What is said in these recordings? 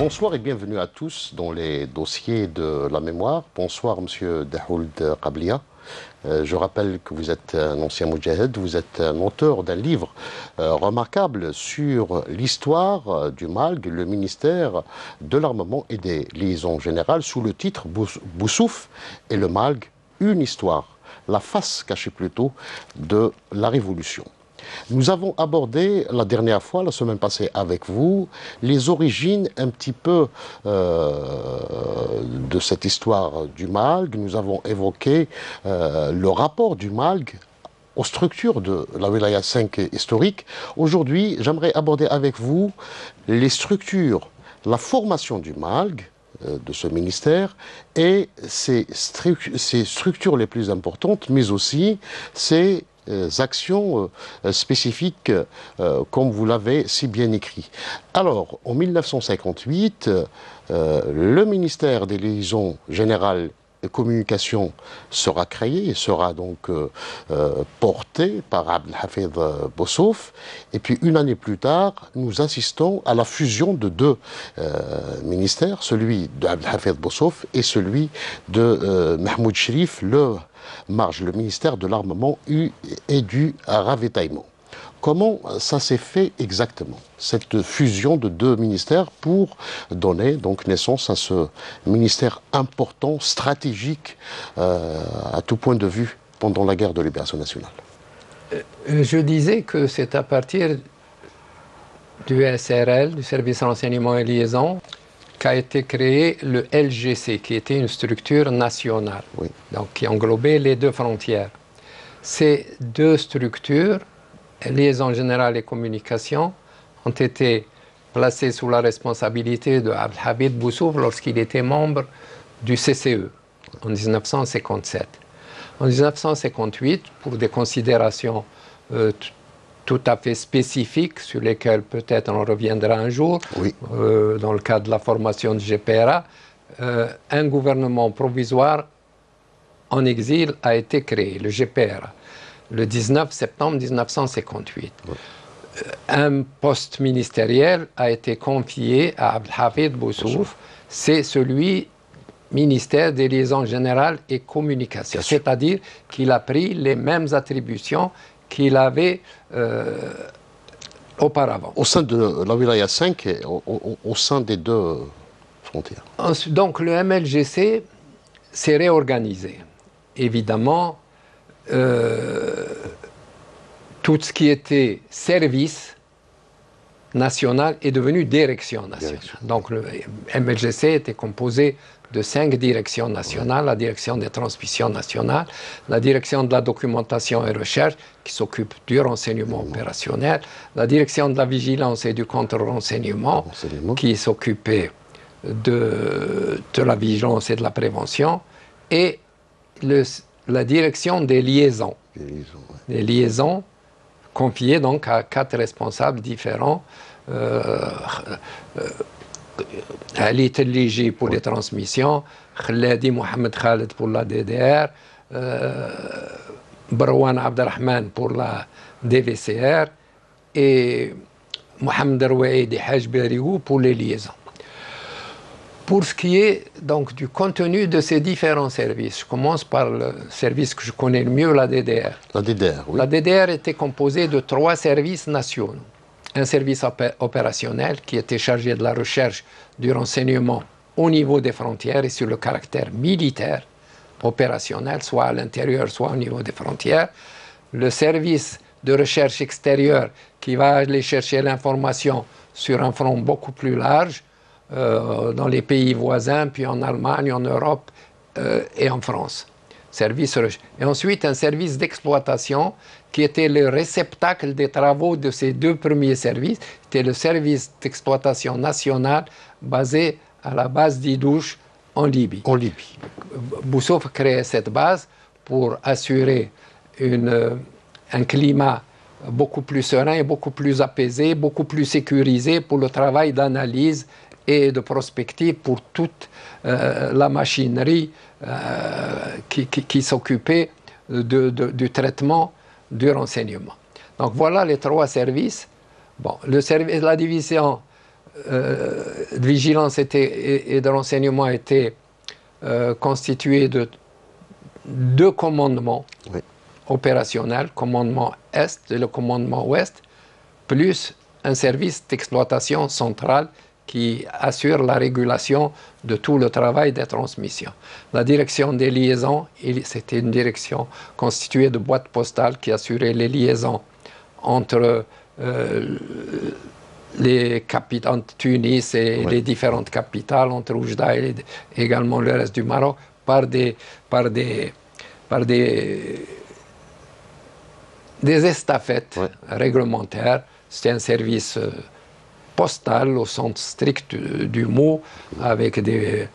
Bonsoir et bienvenue à tous dans les dossiers de la mémoire. Bonsoir Monsieur Dahould Qablia. Euh, je rappelle que vous êtes un ancien Moudjahid, vous êtes un auteur d'un livre euh, remarquable sur l'histoire euh, du MALG, le ministère de l'armement et des liaisons générales, sous le titre Boussouf et le MALG, une histoire, la face cachée plutôt de la Révolution. Nous avons abordé la dernière fois, la semaine passée avec vous, les origines un petit peu euh, de cette histoire du MALG. Nous avons évoqué euh, le rapport du MALG aux structures de la Wilaya 5 historique. Aujourd'hui, j'aimerais aborder avec vous les structures, la formation du MALG, euh, de ce ministère et ses, structures les plus importantes, mais aussi ses actions euh, spécifiques, euh, comme vous l'avez si bien écrit. Alors, en 1958, le ministère des Liaisons Générales et Communications sera créé et sera donc porté par Abdelhafid Bossouf. Et puis une année plus tard, nous assistons à la fusion de deux ministères, celui d'Abdelhafid Bossouf et celui de Mahmoud Shrif, le marge, le ministère de l'Armement et du ravitaillement. Comment ça s'est fait exactement, cette fusion de deux ministères pour donner donc naissance à ce ministère important, stratégique euh, à tout point de vue pendant la guerre de libération nationale? Euh, Je disais que c'est à partir du SRL, du service renseignement et liaison, qu'a été créé le LGC, qui était une structure nationale, donc qui englobait les deux frontières. Ces deux structures, liaison générale et communication, ont été placées sous la responsabilité de Abdelhabid Boussouf lorsqu'il était membre du CCE en 1957. En 1958, pour des considérations euh, tout à fait spécifiques sur lesquels peut-être on reviendra un jour, euh, dans le cadre de la formation du GPRA, euh, un gouvernement provisoire en exil a été créé, le GPRA, le 19 septembre 1958. Euh, un poste ministériel a été confié à Abdelhafid Boussouf, c'est celui ministère des liaisons générales et communications, c'est-à-dire qu'il a pris les mêmes attributions qu'il avait euh, auparavant. Au sein de la wilaya 5 et au, sein des deux frontières. Donc le MLGC s'est réorganisé. Évidemment, euh, tout ce qui était service national est devenu direction nationale. Donc le MLGC était composé de cinq directions nationales, la direction des transmissions nationales, la direction de la documentation et recherche qui s'occupe du renseignement opérationnel, la direction de la vigilance et du contre-renseignement qui s'occupait de, de, la vigilance et de la prévention, et le, la direction des liaisons. Les liaisons, Les liaisons confiées donc à quatre responsables différents. Euh, euh, Ali Telliji pour les transmissions, Khaladi Mohamed Khaled pour la DDR, euh, Barwan Abdelrahman pour la DVCR et Mohamed Rouaïd et Haj pour les liaisons. Pour ce qui est donc du contenu de ces différents services, je commence par le service que je connais le mieux, la DDR. La DDR, oui. La DDR était composée de trois services nationaux un service opérationnel qui était chargé de la recherche du renseignement au niveau des frontières et sur le caractère militaire opérationnel, soit à l'intérieur, soit au niveau des frontières. Le service de recherche extérieure qui va aller chercher l'information sur un front beaucoup plus large, euh, dans les pays voisins, puis en Allemagne, en Europe euh, et en France. Service et ensuite un service d'exploitation qui était le réceptacle des travaux de ces deux premiers services. C'était le service d'exploitation nationale basé à la base d'Idouche en Libye. En Libye. Boussouf créait cette base pour assurer une, un climat beaucoup plus serein beaucoup plus apaisé, beaucoup plus sécurisé pour le travail d'analyse et de prospective pour toute euh, la machinerie euh, qui, qui, s'occupait de, du traitement du renseignement. Donc voilà les trois services. Bon, le service, la division de vigilance était, et, de renseignement était constitué de deux commandements opérationnels, commandement Est et le commandement Ouest, plus un service d'exploitation central qui assure la régulation de tout le travail des transmissions. La direction des liaisons, c'était une direction constituée de boîtes postales qui assurait les liaisons entre euh, les capitales, Tunis et les différentes capitales, entre Oujda et également le reste du Maroc, par des, par des, par des, des estafettes réglementaires. C'était un service euh, au sens strict du, mot, avec des,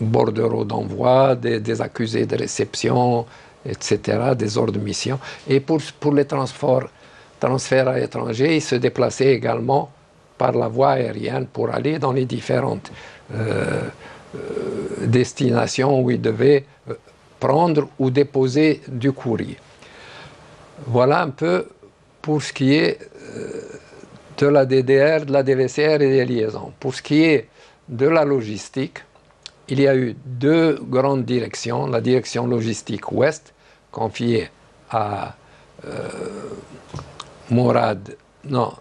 bordereaux d'envoi, des, accusés de réception, etc., des ordres de mission. Et pour, les transferts à l'étranger, ils se déplaçaient également par la voie aérienne pour aller dans les différentes euh, euh, destinations où ils devaient euh, prendre ou déposer du courrier. Voilà un peu pour ce qui est de la DDR, de la DVCR et des liaisons. Pour ce qui est de la logistique, il y a eu deux grandes directions. La direction logistique ouest, confiée à euh, Mourad, non,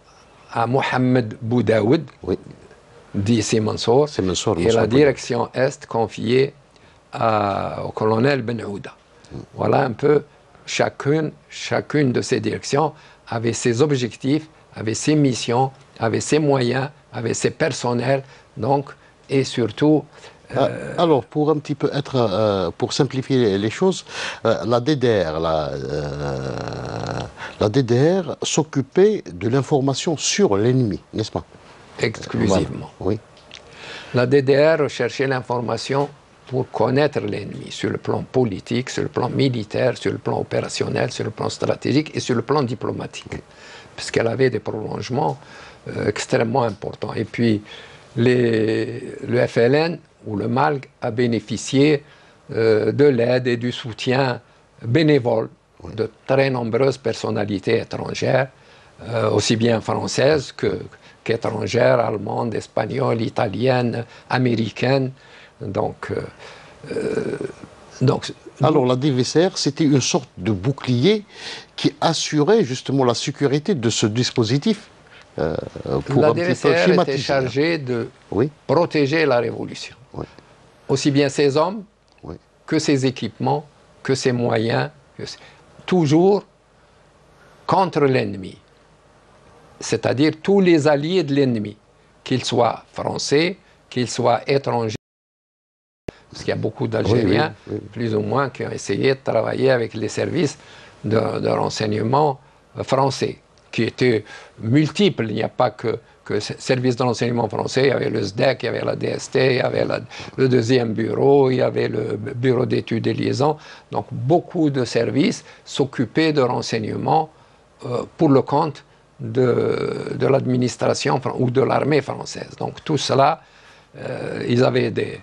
à Mohamed Boudaoud, oui. dit Mansour, et la direction est confiée au colonel Ben Ouda. Voilà un peu, chacune, chacune de ces directions avait ses objectifs avait ses missions, avait ses moyens, avait ses personnels, donc, et surtout. Ah, euh, alors, pour un petit peu être, euh, pour simplifier les choses, euh, la DDR, la, la DDR s'occupait de l'information sur l'ennemi, n'est-ce pas? Exclusivement. Oui. La DDR cherchait l'information pour connaître l'ennemi sur le plan politique, sur le plan militaire, sur le plan opérationnel, sur le plan stratégique et sur le plan diplomatique puisqu'elle avait des prolongements euh, extrêmement importants. Et puis, le FLN ou le MALG a bénéficié euh, de l'aide et du soutien bénévole de très nombreuses personnalités étrangères, euh, aussi bien françaises qu'étrangères, allemandes, espagnoles, italiennes, américaines. Donc, donc alors la DVCR, c'était une sorte de bouclier qui assurait justement la sécurité de ce dispositif. Euh, pour la DVCR était chargée de protéger la révolution. Aussi bien ses hommes que ses équipements, que ses moyens, toujours contre l'ennemi. C'est-à-dire tous les alliés de l'ennemi, qu'ils soient français, qu'ils soient étrangers parce qu'il y a beaucoup d'Algériens, plus ou moins, qui ont essayé de travailler avec les services de, renseignement français, qui étaient multiples. Il n'y a pas que, que service de renseignement français, il y avait le SDEC, il y avait la DST, il y avait le deuxième bureau, il y avait le bureau d'études et liaisons. Donc beaucoup de services s'occupaient de renseignement euh, pour le compte de, de l'administration ou de l'armée française. Donc tout cela, euh, ils avaient des,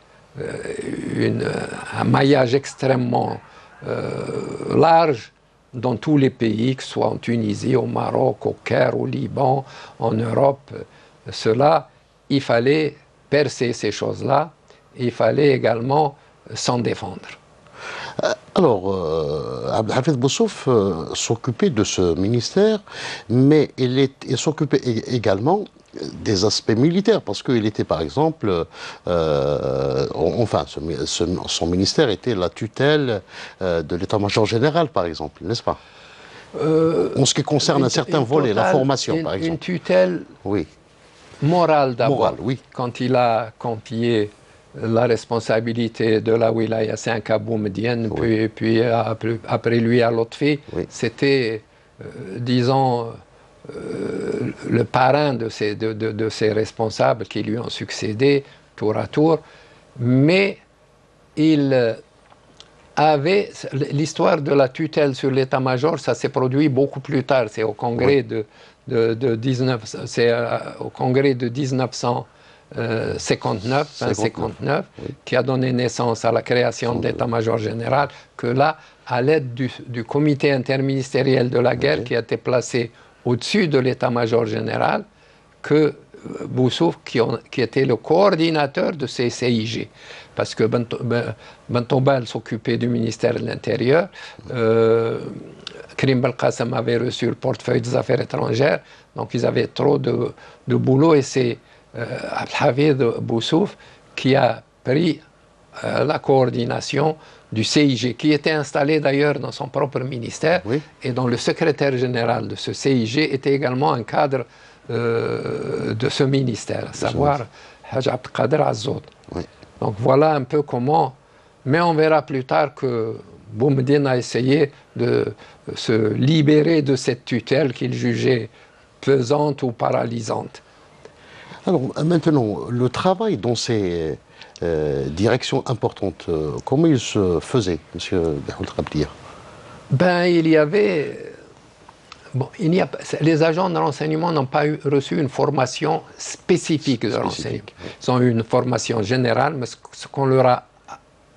une, un maillage extrêmement euh, large dans tous les pays, que ce soit en Tunisie, au Maroc, au Caire, au Liban, en Europe. Cela, il fallait percer ces choses-là, il fallait également s'en défendre. Euh, alors, euh, Abdelhafid Boussouf s'occupait de ce ministère, mais il, il s'occupait également des aspects militaires, parce qu'il était par exemple, euh, enfin, son ministère était la tutelle euh, de l'état-major général, par exemple, n'est-ce pas? Euh, En ce qui concerne un certain volet, la formation, par exemple. Une tutelle oui. morale d'abord, oui. quand il a confié la responsabilité de la wilaya 5 à Boumedienne, puis, puis après, lui à Lotfi, c'était, disons, euh, le parrain de ces, de, ces, responsables qui lui ont succédé tour à tour, mais il avait l'histoire de la tutelle sur l'état-major, ça s'est produit beaucoup plus tard. C'est au congrès de, de, 19, c'est euh, au congrès de 1959, 59, qui a donné naissance à la création de l'état-major général, que là, à l'aide du, du, comité interministériel de la guerre qui a été placé au-dessus de l'état-major général que Boussouf qui, qui, était le coordinateur de ces CIG. Parce que Bentombal s'occupait du ministère de l'Intérieur, euh, Krim Belkacem avait reçu le portefeuille des affaires étrangères, donc ils avaient trop de, de boulot et c'est euh, Abdelhavid Boussouf qui a pris euh, la coordination du CIG, qui était installé d'ailleurs dans son propre ministère et dont le secrétaire général de ce CIG était également un cadre euh, de ce ministère, à savoir Haj Abdelkader Azzoud. Donc voilà un peu comment, mais on verra plus tard que Boumedine a essayé de se libérer de cette tutelle qu'il jugeait pesante ou paralysante. Alors maintenant, le travail dans ces euh, directions importantes, euh, comment il se faisait, M. Dahoul Ben, il y avait. Bon, il y a, les agents de renseignement n'ont pas reçu une formation spécifique de renseignement. Ils ont eu une formation générale, mais ce qu'on leur a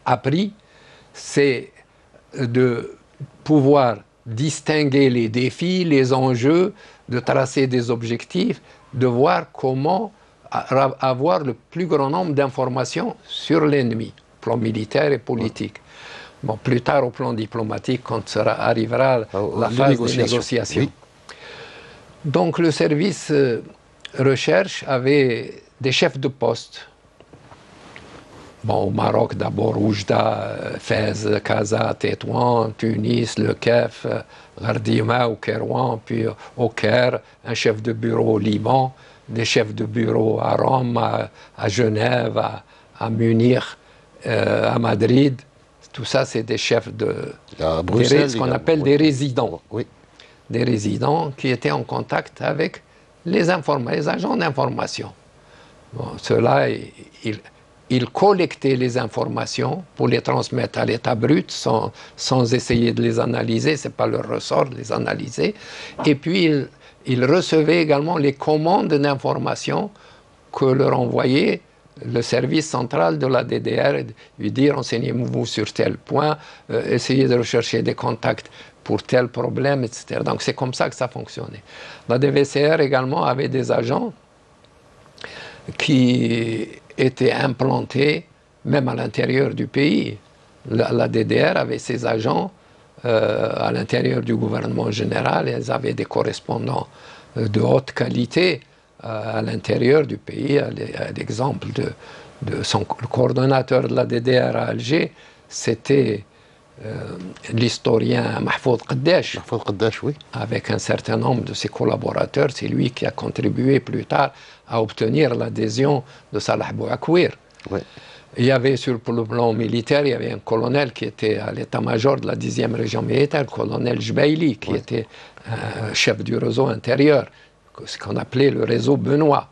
appris, c'est de pouvoir distinguer les défis, les enjeux, de tracer des objectifs, de voir comment avoir le plus grand nombre d'informations sur l'ennemi, plan militaire et politique. Bon, plus tard, au plan diplomatique, quand sera, arrivera ah, la phase des négociations. Donc, le service euh, recherche avait des chefs de poste. Bon, au Maroc, d'abord, Oujda, euh, Fès, Casa, Tétouan, Tunis, Le Kef, euh, Gardima ou Kerouan, puis au Caire, un chef de bureau au Liban, des chefs de bureau à Rome, à, Genève, à, Munich, euh, à Madrid. Tout ça, c'est des chefs de. ce qu'on appelle des résidents. Oui. Des résidents qui étaient en contact avec les, les agents d'information. Bon, Ceux-là, ils, ils, collectaient les informations pour les transmettre à l'état brut sans, sans essayer de les analyser, ce n'est pas leur ressort de les analyser. Et puis, ils ils recevaient également les commandes d'information que leur envoyait le service central de la DDR, lui dire renseignez-vous sur tel point, euh, essayez de rechercher des contacts pour tel problème, etc. Donc c'est comme ça que ça fonctionnait. La DVCR également avait des agents qui étaient implantés même à l'intérieur du pays. la DDR avait ses agents à l'intérieur du gouvernement général. Elles avaient des correspondants euh, de haute qualité euh, à l'intérieur du pays. L'exemple de, de, son le coordonnateur de la DDR à Alger, c'était l'historien Mahfoud Qaddash, oui. avec un certain nombre de ses collaborateurs. C'est lui qui a contribué plus tard à obtenir l'adhésion de Salah Bouakwir. Oui. Il y avait sur le plan militaire, il y avait un colonel qui était à l'état-major de la 10e région militaire, le colonel Jbeili, qui était euh, chef du réseau intérieur, ce qu'on appelait le réseau Benoît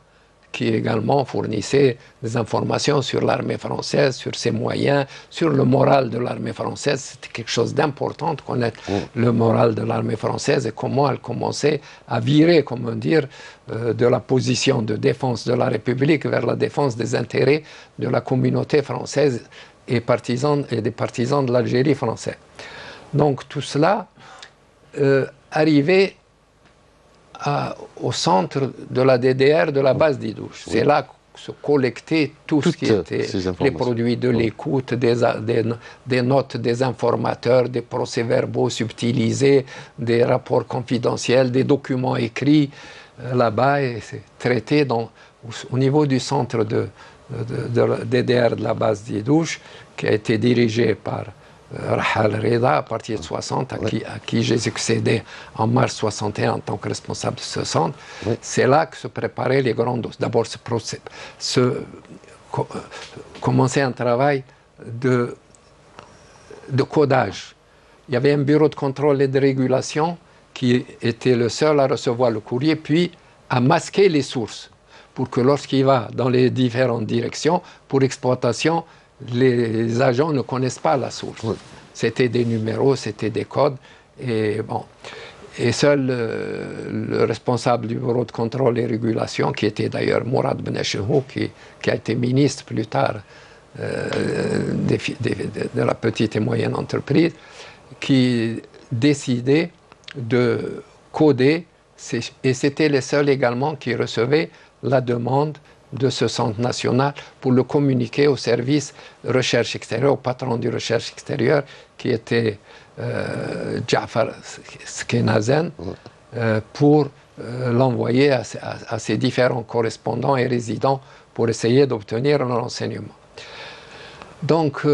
qui également fournissait des informations sur l'armée française, sur ses moyens, sur le moral de l'armée française. C'était quelque chose d'important de connaître mm. le moral de l'armée française et comment elle commençait à virer, comment dire, euh, de la position de défense de la République vers la défense des intérêts de la communauté française et, partisans, et des partisans de l'Algérie française. Donc tout cela euh, arrivait au centre de la DDR de la base d'Idouche. C'est là que se collectait tout ce qui était les produits de l'écoute, des, des, notes des informateurs, des procès-verbaux subtilisés, des rapports confidentiels, des documents écrits euh, là-bas et c'est traité dans, au, niveau du centre de, de, de, DDR de la base d'Idouche qui a été dirigé par Rahal Reda, à partir de 60, à qui, j'ai succédé en mars 61 en tant que responsable de ce centre, c'est là que se préparaient les grands dossiers. D'abord, se, commencer un travail de, de codage. Il y avait un bureau de contrôle et de régulation qui était le seul à recevoir le courrier, puis à masquer les sources pour que lorsqu'il va dans les différentes directions pour exploitation, les agents ne connaissent pas la source. C'était des numéros, c'était des codes. Et, bon. et seul euh, le responsable du bureau de contrôle et régulation, qui était d'ailleurs Mourad Benechehou, qui, qui, a été ministre plus tard euh, de la petite et moyenne entreprise, qui décidait de coder Et c'était les seuls également qui recevaient la demande de ce centre national pour le communiquer au service recherche extérieure, au patron du recherche extérieure, qui était euh, Jafar Skenazen, euh, pour euh, l'envoyer à, à, ses différents correspondants et résidents pour essayer d'obtenir un renseignement. Donc,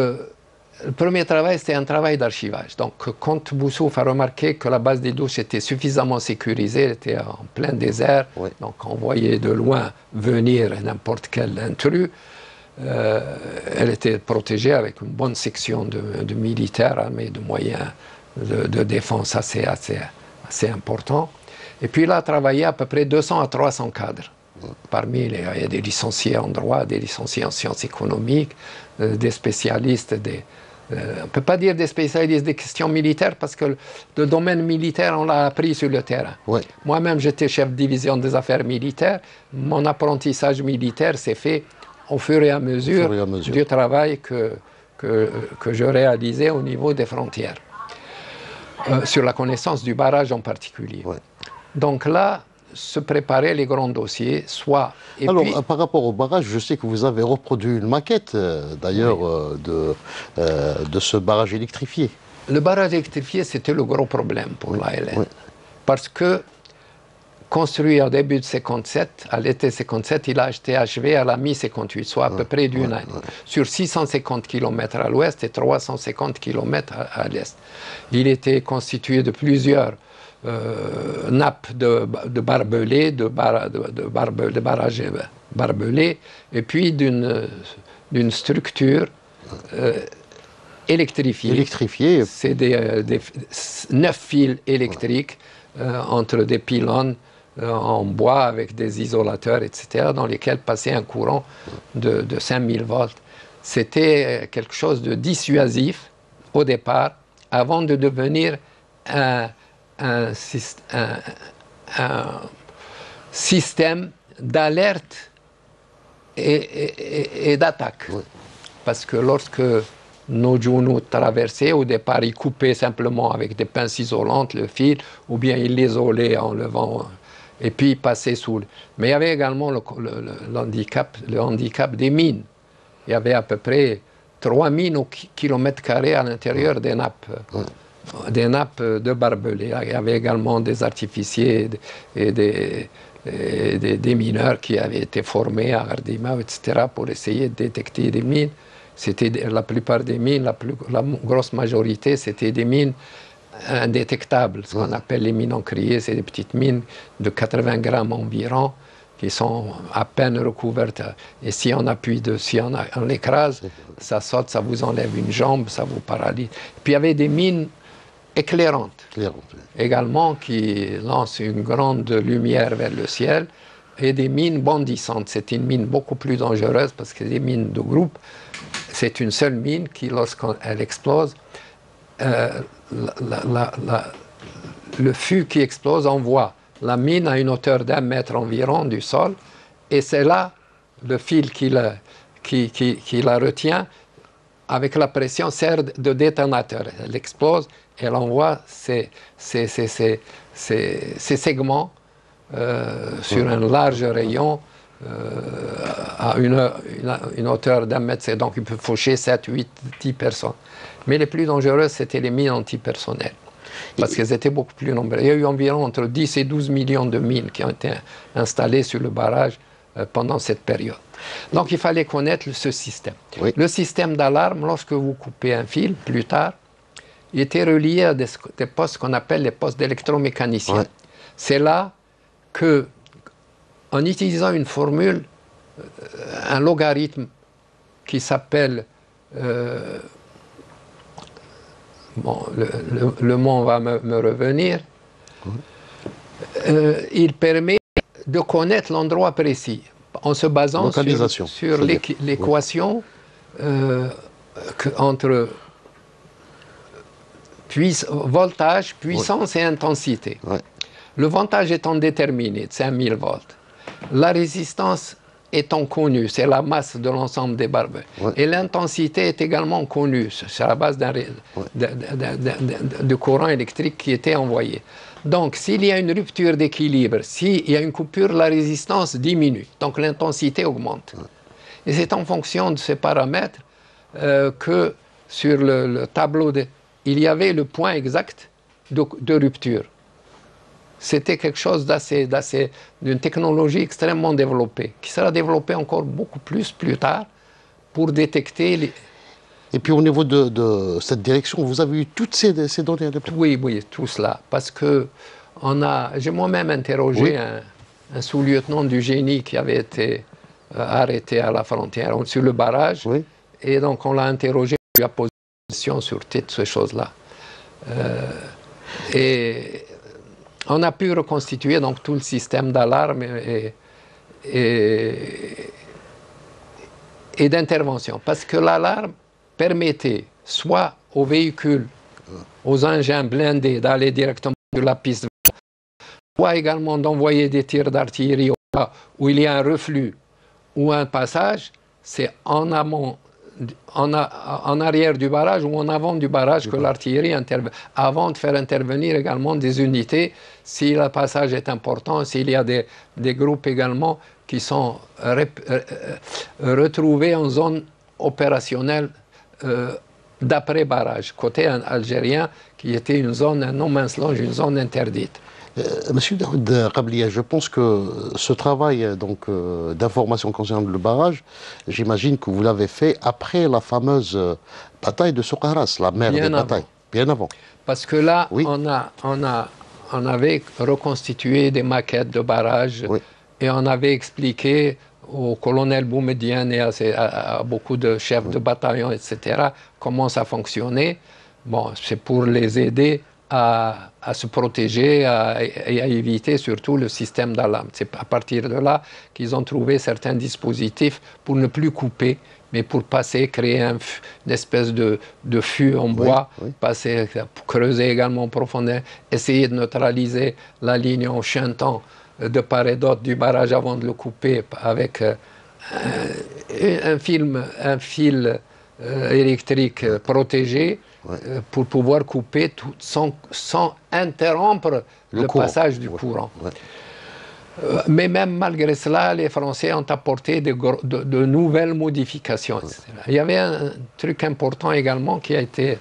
le premier travail, c'était un travail d'archivage. Donc, quand Boussouf a remarqué que la base des douches était suffisamment sécurisée, elle était en plein désert, donc on voyait de loin venir n'importe quel intrus, euh, elle était protégée avec une bonne section de, militaires armés de moyens de, défense assez, assez, assez importants. Et puis là, a travaillé à peu près 200 à 300 cadres. Parmi les, il y a des licenciés en droit, des licenciés en sciences économiques, euh, des spécialistes, des, on ne peut pas dire des spécialistes des questions militaires parce que le, domaine militaire, on l'a appris sur le terrain. Moi-même, j'étais chef de division des affaires militaires. Mon apprentissage militaire s'est fait au fur et à mesure, du travail que, que, que, je réalisais au niveau des frontières, euh, sur la connaissance du barrage en particulier. Donc là, se préparer les grands dossiers, soit... Alors, euh, par rapport au barrage, je sais que vous avez reproduit une maquette, euh, d'ailleurs, euh, de, de ce barrage électrifié. Le barrage électrifié, c'était le gros problème pour l'ALN. Parce que, construit au début de 57, à l'été 57, il a acheté achevé à la mi-58, soit à peu près d'une année. Sur 650 km à l'ouest et 350 km à l'est. Il était constitué de plusieurs euh, nappe de, de barbelés, de, de, de, barrages barbelés, et puis d'une structure euh, électrifiée. Électrifiée. C'est des, euh, neuf fils électriques entre des pylônes en bois avec des isolateurs, etc., dans lesquels passait un courant de, de 5000 volts. C'était quelque chose de dissuasif au départ, avant de devenir un un, système d'alerte et, d'attaque. Parce que lorsque nos genoux traversaient, au départ, ils coupaient simplement avec des pinces isolantes le fil, ou bien ils l'isolaient en levant, et puis ils passaient sous. Mais il y avait également le, handicap, le handicap des mines. Il y avait à peu près 3 mines au kilomètre carré à l'intérieur des nappes des nappes de barbelés. Il y avait également des artificiers et des, des, mineurs qui avaient été formés à Ardima, etc., pour essayer de détecter des mines. C'était la plupart des mines, la, plus, la grosse majorité, c'était des mines indétectables, ce qu'on appelle les mines encriées. C'est des petites mines de 80 grammes environ qui sont à peine recouvertes. Et si on appuie dessus, on, on l'écrase, ça saute, ça vous enlève une jambe, ça vous paralyse. Puis il y avait des mines éclairante, également qui lance une grande lumière vers le ciel, et des mines bondissantes. C'est une mine beaucoup plus dangereuse parce que des mines de groupe, c'est une seule mine qui, lorsqu'elle explose, euh, le fût qui explose envoie la mine à une hauteur d'un mètre environ du sol, et c'est là le fil qui qui, qui la retient avec la pression sert de détonateur. Elle explose elle envoie ces, segments euh, sur un large rayon euh, à une, hauteur d'un mètre. Donc il peut faucher 7, 8, 10 personnes. Mais les plus dangereuses, c'était les mines antipersonnelles. Parce qu'elles étaient beaucoup plus nombreuses. Il y a eu environ entre 10 et 12 millions de mines qui ont été installées sur le barrage euh, pendant cette période. Donc il fallait connaître ce système. Le système d'alarme, lorsque vous coupez un fil plus tard, il était relié à des, postes qu'on appelle les postes d'électromécaniciens. C'est là que, en utilisant une formule, euh, un logarithme qui s'appelle euh, bon, le, mot va me, revenir. Euh, il permet de connaître l'endroit précis en se basant sur, l'équation entre voltage, puissance et intensité. Le voltage étant déterminé de 5000 volts, la résistance étant connue, c'est la masse de l'ensemble des barbes. Et l'intensité est également connue, c'est la base d'un de, courant électrique qui était envoyé. Donc, s'il y a une rupture d'équilibre, s'il y a une coupure, la résistance diminue. Donc, l'intensité augmente. Et c'est en fonction de ces paramètres euh, que sur le, tableau, de, il y avait le point exact de, rupture. C'était quelque chose d'assez, d'assez, d'une technologie extrêmement développée, qui sera développée encore beaucoup plus plus tard pour détecter les, et puis au niveau de, cette direction, vous avez eu toutes ces, données Oui, oui, tout cela. Parce que on a, j'ai moi-même interrogé un, sous-lieutenant du génie qui avait été euh, arrêté à la frontière, sur le barrage. Et donc on l'a interrogé, il a posé sur toutes ces choses-là. Euh, et on a pu reconstituer donc tout le système d'alarme et, et, d'intervention. Parce que l'alarme, permettait soit aux véhicules, aux engins blindés d'aller directement sur la piste, soit également d'envoyer des tirs d'artillerie où il y a un reflux ou un passage, c'est en amont, en, en, arrière du barrage ou en avant du barrage que l'artillerie intervient, avant de faire intervenir également des unités si le passage est important, s'il y a des, des, groupes également qui sont euh, euh, retrouvés en zone opérationnelle euh, d'après-barrage, côté algérien, qui était une zone, un non mince une zone interdite. Euh, Monsieur Daoud Rablia, je pense que ce travail donc euh, d'information concernant le barrage, j'imagine que vous l'avez fait après la fameuse bataille de Sokaras, la mer des batailles, bien avant. Parce que là, on, a, on, a, on avait reconstitué des maquettes de barrages et on avait expliqué au colonel Boumedienne et à, beaucoup de chefs de bataillon, etc., comment ça fonctionnait. Bon, c'est pour les aider à, se protéger et à éviter surtout le système d'alarme. C'est à partir de là qu'ils ont trouvé certains dispositifs pour ne plus couper, mais pour passer, créer une espèce de, de fût en bois, passer, creuser également en profondeur, essayer de neutraliser la ligne en chantant de part et d'autre du barrage avant de le couper avec euh, un, film, un fil euh, électrique protégé euh, pour pouvoir couper tout, sans, sans, interrompre le, passage du courant. Mais même malgré cela, les Français ont apporté de, de, nouvelles modifications. Il y avait un truc important également qui a été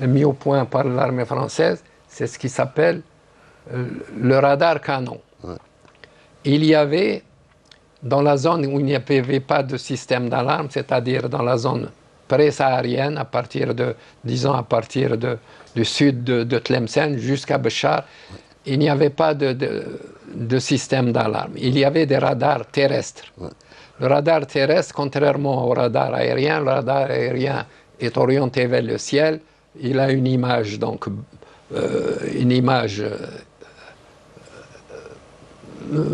mis au point par l'armée française, c'est ce qui s'appelle le radar canon. Il y avait dans la zone où il n'y avait pas de système d'alarme, c'est-à-dire dans la zone pré-saharienne, à partir de, disons, à partir de, du sud de, Tlemcen jusqu'à Béchar, il n'y avait pas de, de, système d'alarme. Il y avait des radars terrestres. Le radar terrestre, contrairement au radar aérien, le radar aérien est orienté vers le ciel. Il a une image, donc, euh, une image euh, euh,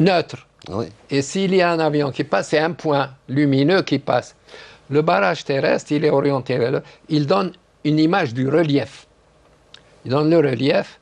neutre. Et s'il y a un avion qui passe, c'est un point lumineux qui passe. Le barrage terrestre, il est orienté. Il donne une image du relief. Il donne le relief.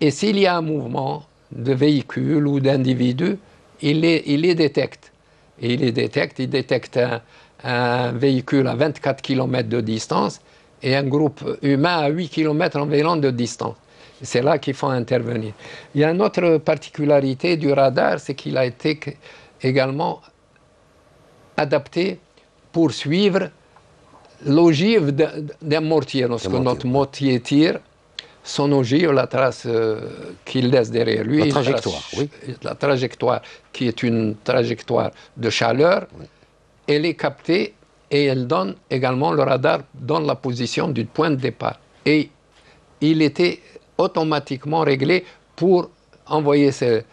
Et s'il y a un mouvement de véhicule ou d'individu, il les, il les détecte. Et il les détecte. Il détecte un, un véhicule à 24 km de distance et un groupe humain à 8 km environ de distance. C'est là qu'il faut intervenir. Il y a une autre particularité du radar, c'est qu'il a été également adapté pour suivre l'ogive d'un mortier. Lorsque notre mortier tire, son ogive, la trace euh, qu'il laisse derrière lui, la trajectoire, oui. la trajectoire qui est une trajectoire de chaleur, elle est captée et elle donne également, le radar donne la position du point de départ. Et il était automatiquement réglé pour envoyer ces,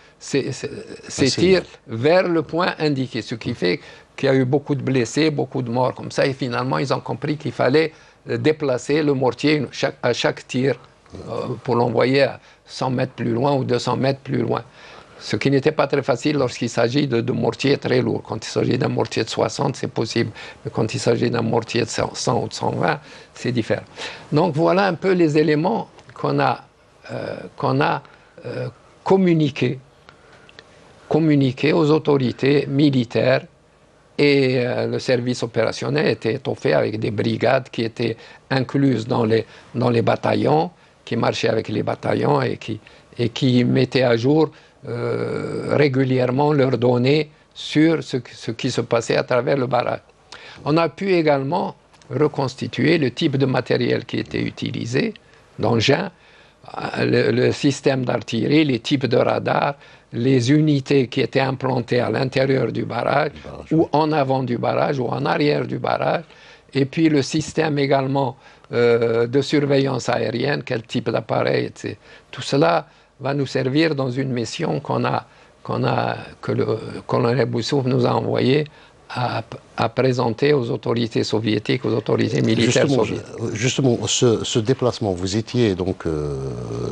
tirs vers le point indiqué, ce qui fait qu'il y a eu beaucoup de blessés, beaucoup de morts comme ça, et finalement ils ont compris qu'il fallait euh, déplacer le mortier à chaque tir euh, pour l'envoyer à 100 mètres plus loin ou 200 mètres plus loin. Ce qui n'était pas très facile lorsqu'il s'agit de, mortiers très lourds. Quand il s'agit d'un mortier de 60, c'est possible. Mais quand il s'agit d'un mortier de 100 ou de 120, c'est différent. Donc voilà un peu les éléments qu'on a euh, qu'on a euh, communiqué, communiqué aux autorités militaires et euh, le service opérationnel était étoffé avec des brigades qui étaient incluses dans les, dans les bataillons, qui marchaient avec les bataillons et qui, et qui mettait à jour régulièrement leurs données sur ce, qui se passait à travers le barrage. On a pu également reconstituer le type de matériel qui était utilisé, d'engins, le, le, système d'artillerie, les types de radars, les unités qui étaient implantées à l'intérieur du barrage, ou en avant du barrage, ou en arrière du barrage, et puis le système également euh, de surveillance aérienne, quel type d'appareil, etc. Tout cela va nous servir dans une mission qu'on a, qu'on a, que le colonel Boussouf nous a envoyée à, à, présenter aux autorités soviétiques, aux autorités militaires justement, soviétiques. Justement, ce, ce, déplacement, vous étiez donc euh,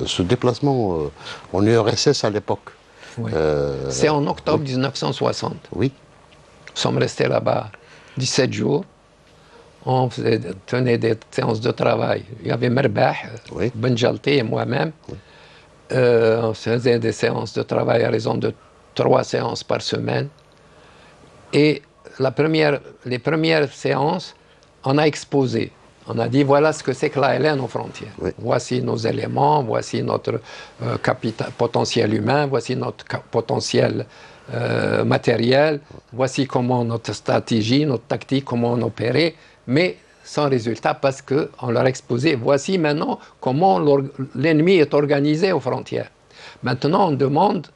ce déplacement euh, en URSS à l'époque. Oui. Euh, C'est en octobre oui. 1960. Oui. Nous sommes restés là-bas 17 jours. On faisait, tenait des séances de travail. Il y avait Merbah, oui. Benjalti et moi-même. Euh, on faisait des séances de travail à raison de trois séances par semaine. Et la première, les premières séances, on a exposé. On a dit voilà ce que c'est que l'ALN aux frontières. Oui. Voici nos éléments, voici notre euh, potentiel humain, voici notre potentiel euh, matériel, voici comment notre stratégie, notre tactique, comment on opérait, mais sans résultat parce qu'on leur exposait voici maintenant comment l'ennemi est organisé aux frontières. Maintenant, on demande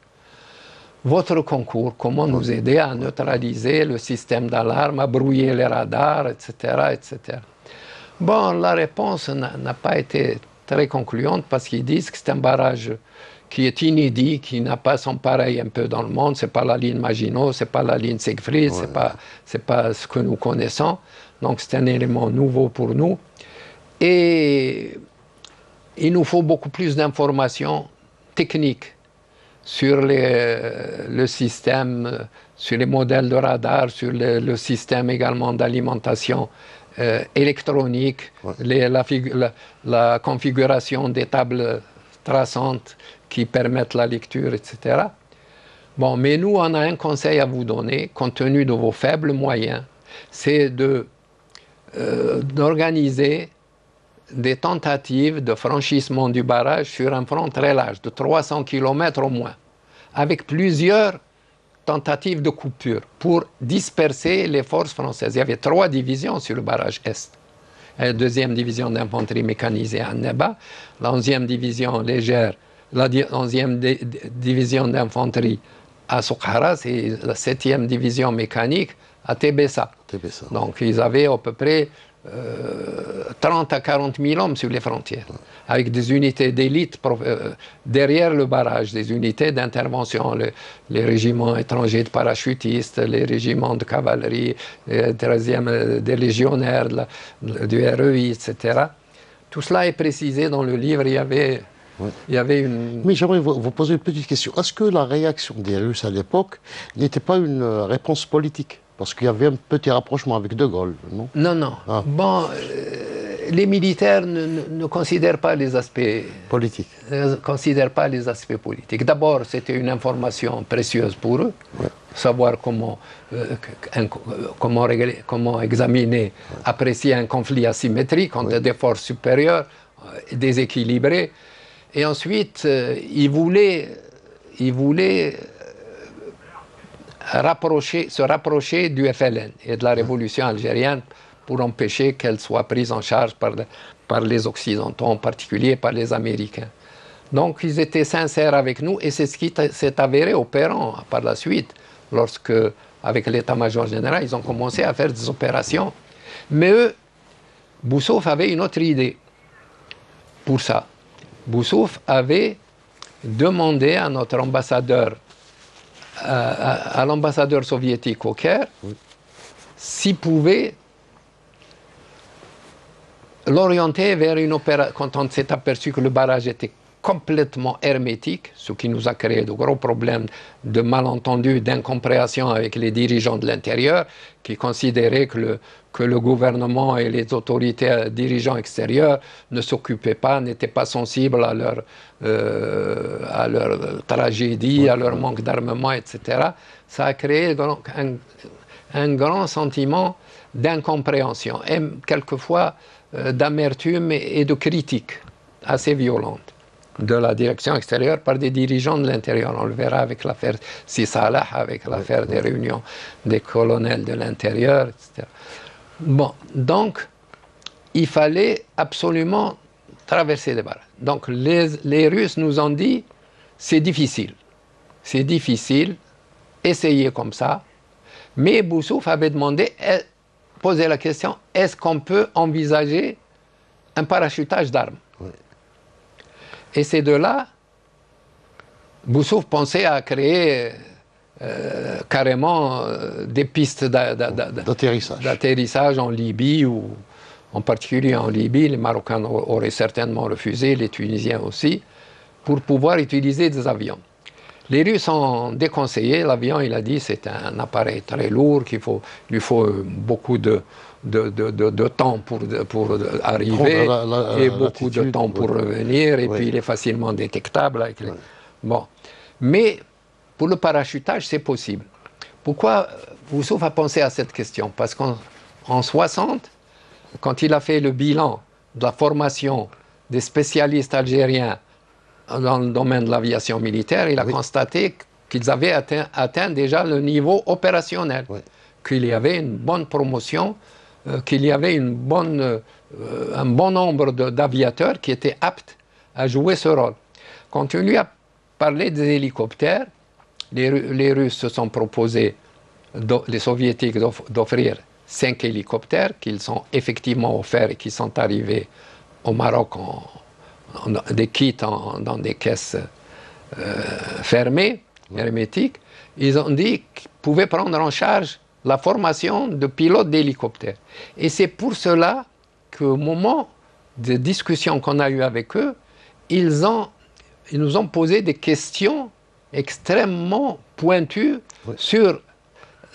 votre concours, comment nous aider à neutraliser le système d'alarme, à brouiller les radars, etc. etc. Bon, la réponse n'a pas été très concluante parce qu'ils disent que c'est un barrage qui est inédit, qui n'a pas son pareil un peu dans le monde. C'est pas la ligne Maginot, c'est pas la ligne Siegfried, ouais. c'est pas c'est pas ce que nous connaissons. Donc c'est un élément nouveau pour nous. Et il nous faut beaucoup plus d'informations techniques sur les, le système, sur les modèles de radar, sur le, le système également d'alimentation euh, électronique, Ouais. les- la, figu- la- la configuration des tables traçantes qui permettent la lecture, etc. Bon, mais nous, on a un conseil à vous donner, compte tenu de vos faibles moyens, c'est de, euh, d'organiser des tentatives de franchissement du barrage sur un front très large, de 300 km au moins, avec plusieurs tentatives de coupure pour disperser les forces françaises. Il y avait trois divisions sur le barrage Est. La deuxième division d'infanterie mécanisée à Neba, la onzième division légère, la onzième di- di- division d'infanterie à Soukharas et la septième division mécanique à Tébessa. TBSA. Donc ils avaient à peu près euh, 30 à 40 000 hommes sur les frontières, avec des unités d'élite euh, derrière le barrage, des unités d'intervention, le- les régiments étrangers de parachutistes, les régiments de cavalerie, les 13e, euh, des légionnaires, de la- du REI, etc. Tout cela est précisé dans le livre. Il y avait, il y avait une... Mais j'aimerais vous, poser une petite question. Est-ce que la réaction des Russes à l'époque n'était pas une euh, réponse politique? Parce qu'il y avait un petit rapprochement avec De Gaulle, non? Non, non. Ah. Bon, euh, les militaires ne, considèrent pas les aspects Politique. ne considèrent pas les aspects politiques. D'abord, c'était une information précieuse pour eux, savoir comment, euh, un- euh, comment, régler- comment examiner, apprécier un conflit asymétrique entre des forces supérieures, euh, déséquilibrées. Et ensuite, euh, ils voulaient, ils voulaient euh, rapprocher, se rapprocher du FLN et de la révolution algérienne pour empêcher qu'elle soit prise en charge par, le- par les Occidentaux, en particulier par les Américains. Donc ils étaient sincères avec nous et c'est ce qui s'est avéré opérant par la suite, lorsque, avec l'état-major général, ils ont commencé à faire des opérations. Mais eux, Boussouf avait une autre idée pour ça. Boussouf avait demandé à notre ambassadeur, à, l'ambassadeur soviétique au Caire, s'il pouvait l'orienter vers une opération, quand on s'est aperçu que le barrage était complètement hermétique, ce qui nous a créé de gros problèmes de malentendus, d'incompréhension avec les dirigeants de l'intérieur, qui considéraient que le, que le gouvernement et les autorités dirigeants extérieurs ne s'occupaient pas, n'étaient pas sensibles à leur, euh, à leur tragédie, à leur manque d'armement, etc. Ça a créé un, un grand sentiment d'incompréhension et quelquefois euh, d'amertume et de critique assez violente. De la direction extérieure par des dirigeants de l'intérieur. On le verra avec l'affaire Salah, avec l'affaire des réunions des colonels de l'intérieur, etc. Bon, donc, il fallait absolument traverser les barres. Donc, les, les Russes nous ont dit, c'est difficile. C'est difficile, essayez comme ça. Mais Boussouf avait demandé, eh, posé la question, est-ce qu'on peut envisager un parachutage d'armes? Et ces deux-là, Boussouf pensait à créer euh, carrément euh, des pistes d'atterrissage en Libye, ou en particulier en Libye. Les Marocains auraient certainement refusé, les Tunisiens aussi, pour pouvoir utiliser des avions. Les Russes ont déconseillé l'avion, il a dit c'est un appareil très lourd, qu'il faut, lui faut beaucoup de, de, de, de, temps pour, pour arriver et beaucoup de temps pour revenir, et puis il est facilement détectable. Avec les... bon. Mais pour le parachutage, c'est possible. Pourquoi Rousseau a pensé à cette question? Parce qu'en en 60, quand il a fait le bilan de la formation des spécialistes algériens dans le domaine de l'aviation militaire, il a constaté qu'ils avaient atteint, atteint, déjà le niveau opérationnel, qu'il y avait une bonne promotion euh, qu'il y avait une bonne, euh, un bon nombre d'aviateurs qui étaient aptes à jouer ce rôle. Quand on lui a parlé des hélicoptères, les, les Russes se sont proposés, les Soviétiques, d'offrir cinq hélicoptères qu'ils ont effectivement offerts et qui sont arrivés au Maroc en, des kits dans des caisses euh, fermées, hermétiques. Ils ont dit qu'ils pouvaient prendre en charge la formation de pilotes d'hélicoptères. Et c'est pour cela qu'au moment des discussions qu'on a eues avec eux, ils, ont, ils nous ont posé des questions extrêmement pointues sur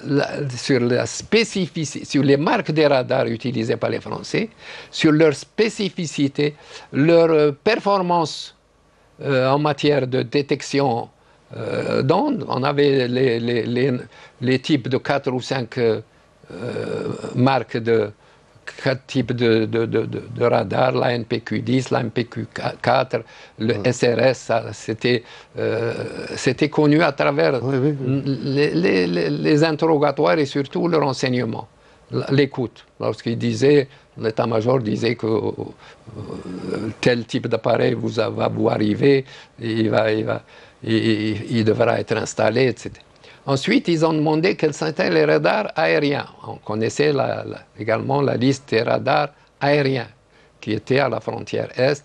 la, sur la spécificité, sur les marques des radars utilisés par les Français, sur leur spécificité, leur performance euh, en matière de détection euh, d'ondes. On avait les, les, les, types de 4 ou 5 euh, marques de quatre types de, de, de, de radars, la NPQ-10, la NPQ-4, le SRS, c'était euh, connu à travers Les, les, les, interrogatoires et surtout le renseignement, l'écoute. Lorsqu'il disait, l'état-major disait que tel type d'appareil va vous arriver, il va, il va il, devra être installé, etc. Ensuite, ils ont demandé quels étaient les radars aériens. On connaissait également la liste des radars aériens qui étaient à la frontière Est,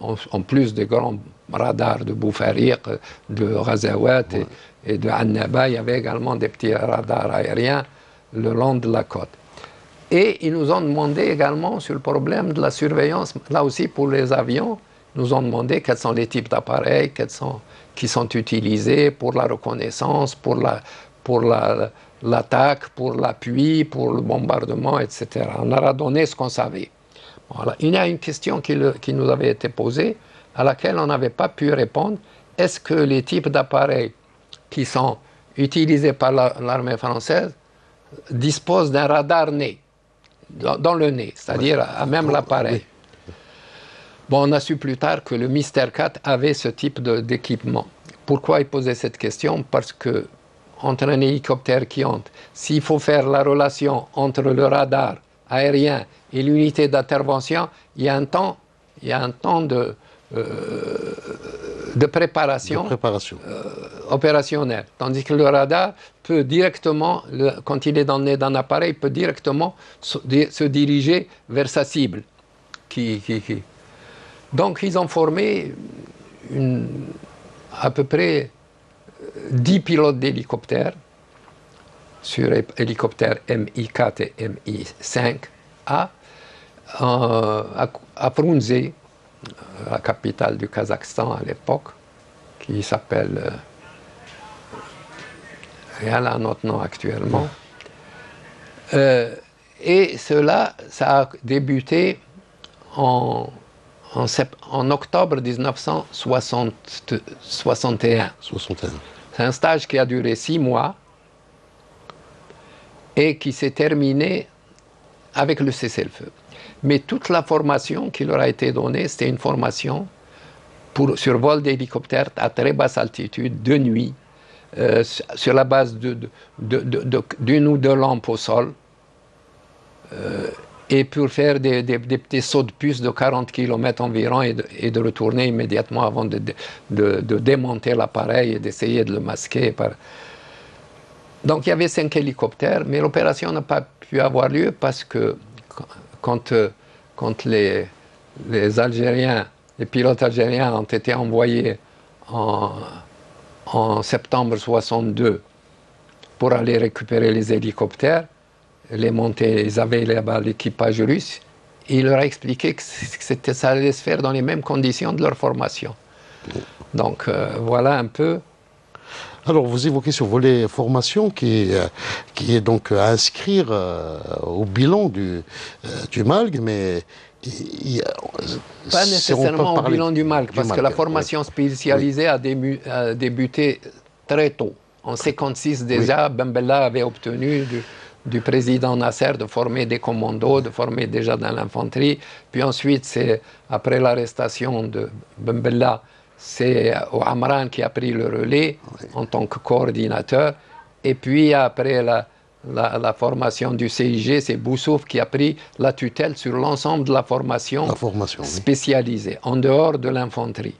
en, plus des grands radars de Boufariq, de Razawat et, de Annaba. Il y avait également des petits radars aériens le long de la côte. Et ils nous ont demandé également sur le problème de la surveillance, là aussi pour les avions, ils nous ont demandé quels sont les types d'appareils, quels sont qui sont utilisés pour la reconnaissance, pour la, pour la, l'attaque, pour l'appui, pour le bombardement, etc. On leur a donné ce qu'on savait. Voilà. Il y a une question qui, qui, nous avait été posée, à laquelle on n'avait pas pu répondre. Est-ce que les types d'appareils qui sont utilisés par l'armée française disposent d'un radar nez, dans, le nez, c'est-à-dire à même l'appareil? Bon, on a su plus tard que le Mystère 4 avait ce type d'équipement. Pourquoi il posait cette question? Parce que entre un hélicoptère qui entre, s'il faut faire la relation entre le radar aérien et l'unité d'intervention, il y a un temps, il y a un temps de, euh, de préparation, euh, opérationnelle. Tandis que le radar peut directement, quand il est dans d'un appareil, peut directement se, diriger vers sa cible, qui, qui, qui. Donc ils ont formé à peu près 10 euh, pilotes d'hélicoptères sur hélicoptères MI4 et MI5 à, euh, à, Frunze, euh, la capitale du Kazakhstan à l'époque, qui s'appelle. elle a un autre nom actuellement. et cela, ça a débuté en en, en octobre 1961. C'est un stage qui a duré six mois et qui s'est terminé avec le cessez-le-feu. Mais toute la formation qui leur a été donnée, c'était une formation pour survol d'hélicoptères à très basse altitude, de nuit, euh, sur la base d'une de, ou deux lampes au sol, euh, et pour faire des, petits sauts de puce de 40 km environ et de, retourner immédiatement avant de, démonter l'appareil et d'essayer de le masquer. Donc il y avait cinq hélicoptères, mais l'opération n'a pas pu avoir lieu parce que quand, les, les Algériens, les pilotes algériens ont été envoyés en, en septembre 62 pour aller récupérer les hélicoptères, les monter, ils avaient là-bas l'équipage russe, il leur a expliqué que c'était, ça allait se faire dans les mêmes conditions de leur formation. Donc euh, voilà un peu. Alors vous évoquez ce volet formation qui est, euh, qui est donc à inscrire euh, au bilan du, du MALG, mais pas nécessairement au bilan du MALG, parce que la formation spécialisée a, débuté très tôt. En 1956 déjà, Bella avait obtenu du, président Nasser de former des commandos, de former déjà dans l'infanterie. Puis ensuite, c'est après l'arrestation de Ben Bella, c'est Amran qui a pris le relais en tant que coordinateur. Et puis après la, la, formation du CIG, c'est Boussouf qui a pris la tutelle sur l'ensemble de la formation, spécialisée, en dehors de l'infanterie.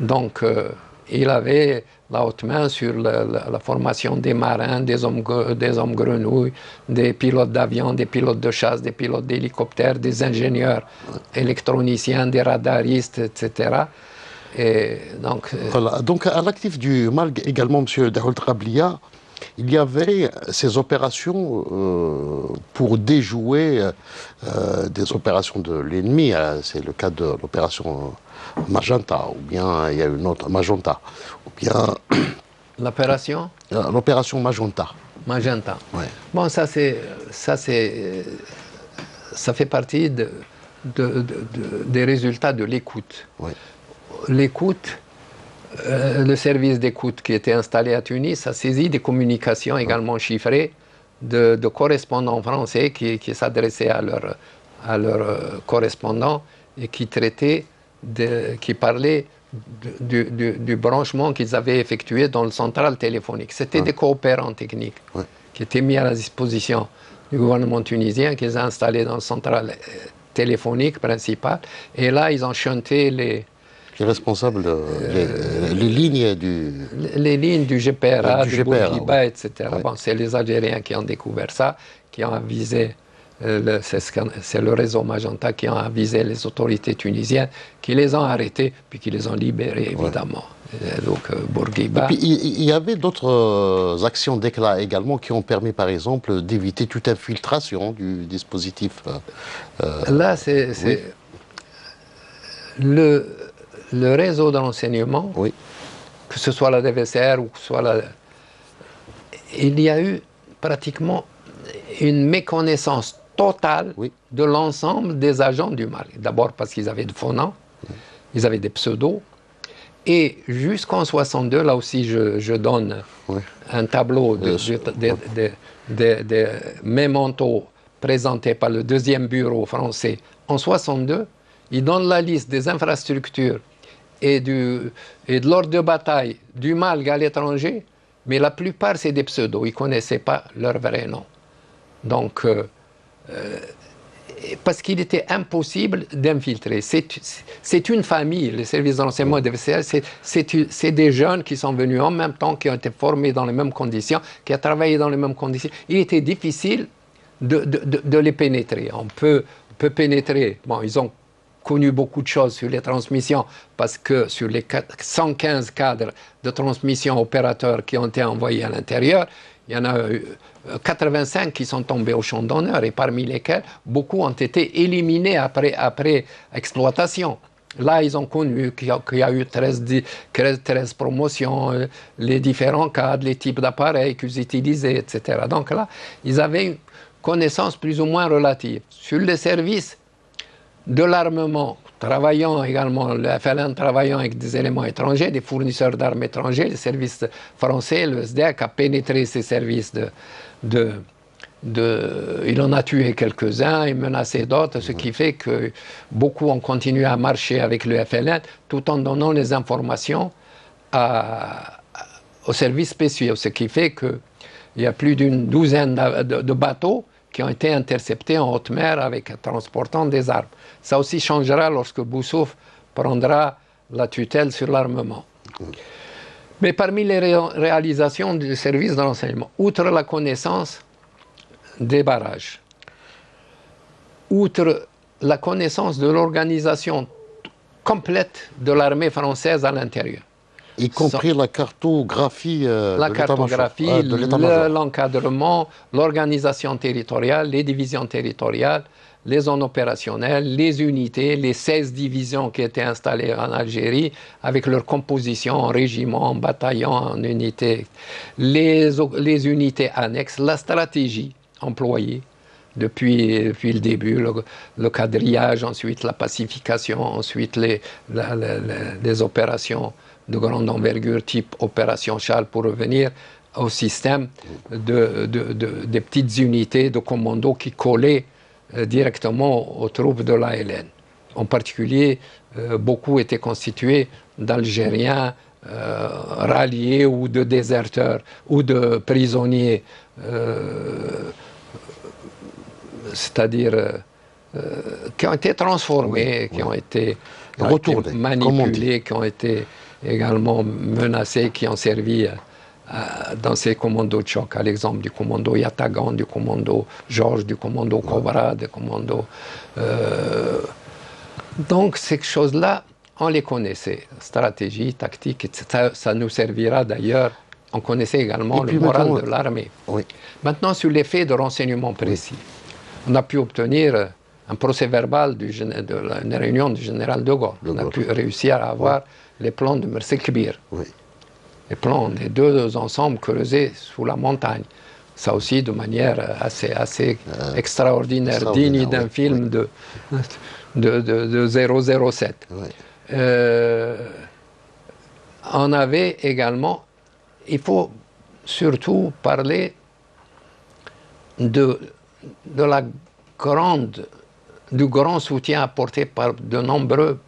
Donc, euh, il avait la haute main sur la, formation des marins, des hommes, des hommes grenouilles, des pilotes d'avion, des pilotes de chasse, des pilotes d'hélicoptères, des ingénieurs électroniciens, des radaristes, etc. Et donc, euh, voilà. donc à l'actif du MALG également, M. Daholt Rablia, il y avait ces opérations euh, pour déjouer euh, des opérations de l'ennemi. Hein. C'est le cas de l'opération Magenta, ou bien il y a une autre, Magenta, ou bien... L'opération euh, L'opération Magenta. Magenta. Bon, ça c'est, ça c'est, ça fait partie de, des résultats de l'écoute. L'écoute euh, le service d'écoute qui était installé à Tunis a saisi des communications également chiffrées de, correspondants français qui, s'adressaient à leurs à leur euh, correspondants et qui traitaient, de, qui parlaient du, branchement qu'ils avaient effectué dans le central téléphonique. C'était des coopérants techniques qui étaient mis à la disposition du gouvernement tunisien, qu'ils ont installé dans le central euh, téléphonique principal. Et là, ils ont chanté les, qui est responsable de les, lignes du... Les lignes du GPRA, du, Bourguiba, etc. Bon, c'est les Algériens qui ont découvert ça, qui ont avisé, euh, c'est le réseau Magenta qui ont avisé les autorités tunisiennes, qui les ont arrêtés, puis qui les ont libérés, évidemment. Euh, donc, euh, Bourguiba. Et puis, il y avait d'autres actions d'éclat également qui ont permis, par exemple, d'éviter toute infiltration du dispositif. Là, c'est... Le, le réseau de renseignement, que ce soit la DVCR ou que ce soit la... Il y a eu pratiquement une méconnaissance totale de l'ensemble des agents du Mali. D'abord parce qu'ils avaient de faux noms, ils avaient des pseudos, et jusqu'en 62, là aussi je, donne un tableau de, des mémentos présentés par le deuxième bureau français en 62. Il donne la liste des infrastructures et, du, et de l'ordre de bataille du Malg à l'étranger, mais la plupart, c'est des pseudos. Ils ne connaissaient pas leur vrai nom. Donc, euh, parce qu'il était impossible d'infiltrer. C'est une famille, les services de renseignement et c'est des jeunes qui sont venus en même temps, qui ont été formés dans les mêmes conditions, qui ont travaillé dans les mêmes conditions. Il était difficile de, de, de les pénétrer. On peut, peut pénétrer. Ils ont connu beaucoup de choses sur les transmissions parce que sur les 115 cadres de transmission opérateurs qui ont été envoyés à l'intérieur, il y en a 85 euh, qui sont tombés au champ d'honneur et parmi lesquels beaucoup ont été éliminés après, après exploitation. Là, ils ont connu qu'il y, a eu 13, 13 promotions, euh, les différents cadres, les types d'appareils qu'ils utilisaient, etc. Donc là, ils avaient une connaissance plus ou moins relative. Sur les services, de l'armement, travaillant également, le FLN travaillant avec des éléments étrangers, des fournisseurs d'armes étrangers, les services français, le SDEC a pénétré ces services de, il en a tué quelques-uns et menacé d'autres, ce qui fait que beaucoup ont continué à marcher avec le FLN tout en donnant les informations aux services spéciaux, ce qui fait qu'il y a plus d'une douzaine de, bateaux qui ont été interceptés en haute mer avec transportant des armes. Ça aussi changera lorsque Boussouf prendra la tutelle sur l'armement. Mais parmi les réalisations du service de renseignement, outre la connaissance des barrages. Outre la connaissance de l'organisation complète de l'armée française à l'intérieur. Y compris la cartographie euh, La cartographie, euh, l'encadrement, l'organisation territoriale, les divisions territoriales, les zones opérationnelles, les unités, les 16 divisions qui étaient installées en Algérie, avec leur composition en régiment, en bataillon, en unités, les, unités annexes, la stratégie employés depuis, le début, le, quadrillage, ensuite la pacification, ensuite les, opérations de grande envergure type opération Charles pour revenir au système de, de, des petites unités de commando qui collaient directement aux troupes de l'ALN. En particulier, euh, beaucoup étaient constitués d'Algériens euh, ralliés ou de déserteurs ou de prisonniers c'est-à-dire euh, euh, qui ont été transformés, qui ont été, manipulés, qui ont été également menacés, qui ont servi euh, dans ces commandos de choc, à l'exemple du commando Yatagan, du commando Georges, du commando Cobra, du commando. donc ces choses-là, on les connaissait, stratégie, tactique, etc. Ça nous servira d'ailleurs. On connaissait également le moral de l'armée. Maintenant, sur l'effet de renseignement précis on a pu obtenir un procès verbal du, de la réunion du général de Gaulle. on a pu réussir à avoir les plans de Mercé Kbir. Les plans des deux ensembles creusés sous la montagne. Ça aussi de manière assez, assez euh, extraordinaire, digne d'un film de, de, de, 007. Euh, on avait également, il faut surtout parler de de la grande, du grand soutien apporté par de nombreux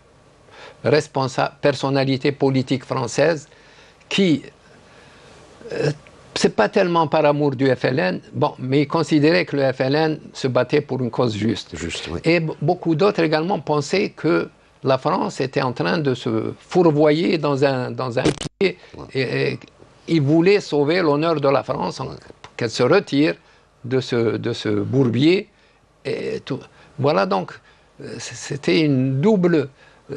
responsables, personnalités politiques françaises qui, euh, c'est pas tellement par amour du FLN, bon, mais ils considéraient que le FLN se battait pour une cause juste. juste Et beaucoup d'autres également pensaient que la France était en train de se fourvoyer dans un, dans un pied et, ils voulaient sauver l'honneur de la France, qu'elle se retire de ce, de ce bourbier. Et tout. Voilà donc, euh, c'était une double, euh,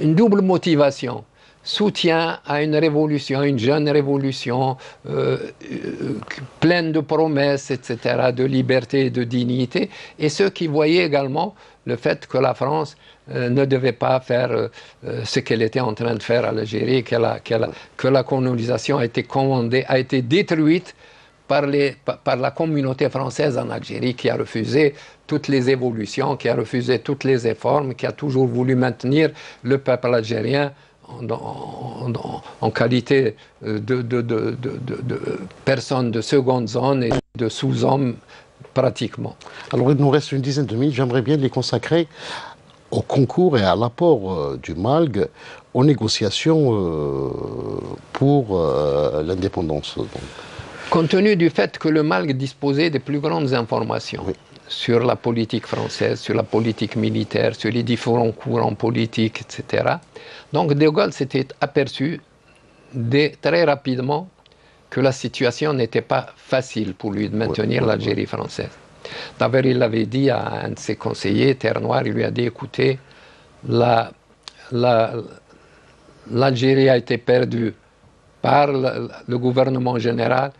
une double motivation. Soutien à une révolution, une jeune révolution euh, pleine de promesses, etc., de liberté et de dignité, et ceux qui voyaient également le fait que la France ne devait pas faire ce qu'elle était en train de faire à l'Algérie, que la colonisation a été commandée, a été détruite par, la communauté française en Algérie qui a refusé toutes les évolutions, qui a refusé toutes les réformes, qui a toujours voulu maintenir le peuple algérien en, qualité euh, de, de, de, de, personnes de seconde zone et de sous-hommes pratiquement. Alors il nous reste une dizaine de minutes, j'aimerais bien les consacrer au concours et à l'apport euh, du MALG aux négociations euh, pour l'indépendance. Compte tenu du fait que le MALG disposait des plus grandes informations sur la politique française, sur la politique militaire, sur les différents courants politiques, etc., donc De Gaulle s'était aperçu très rapidement que la situation n'était pas facile pour lui de maintenir l'Algérie française. D'abord, il l'avait dit à un de ses conseillers, Terre Noire, il lui a dit écoutez, l'Algérie a été perdue par le gouvernement général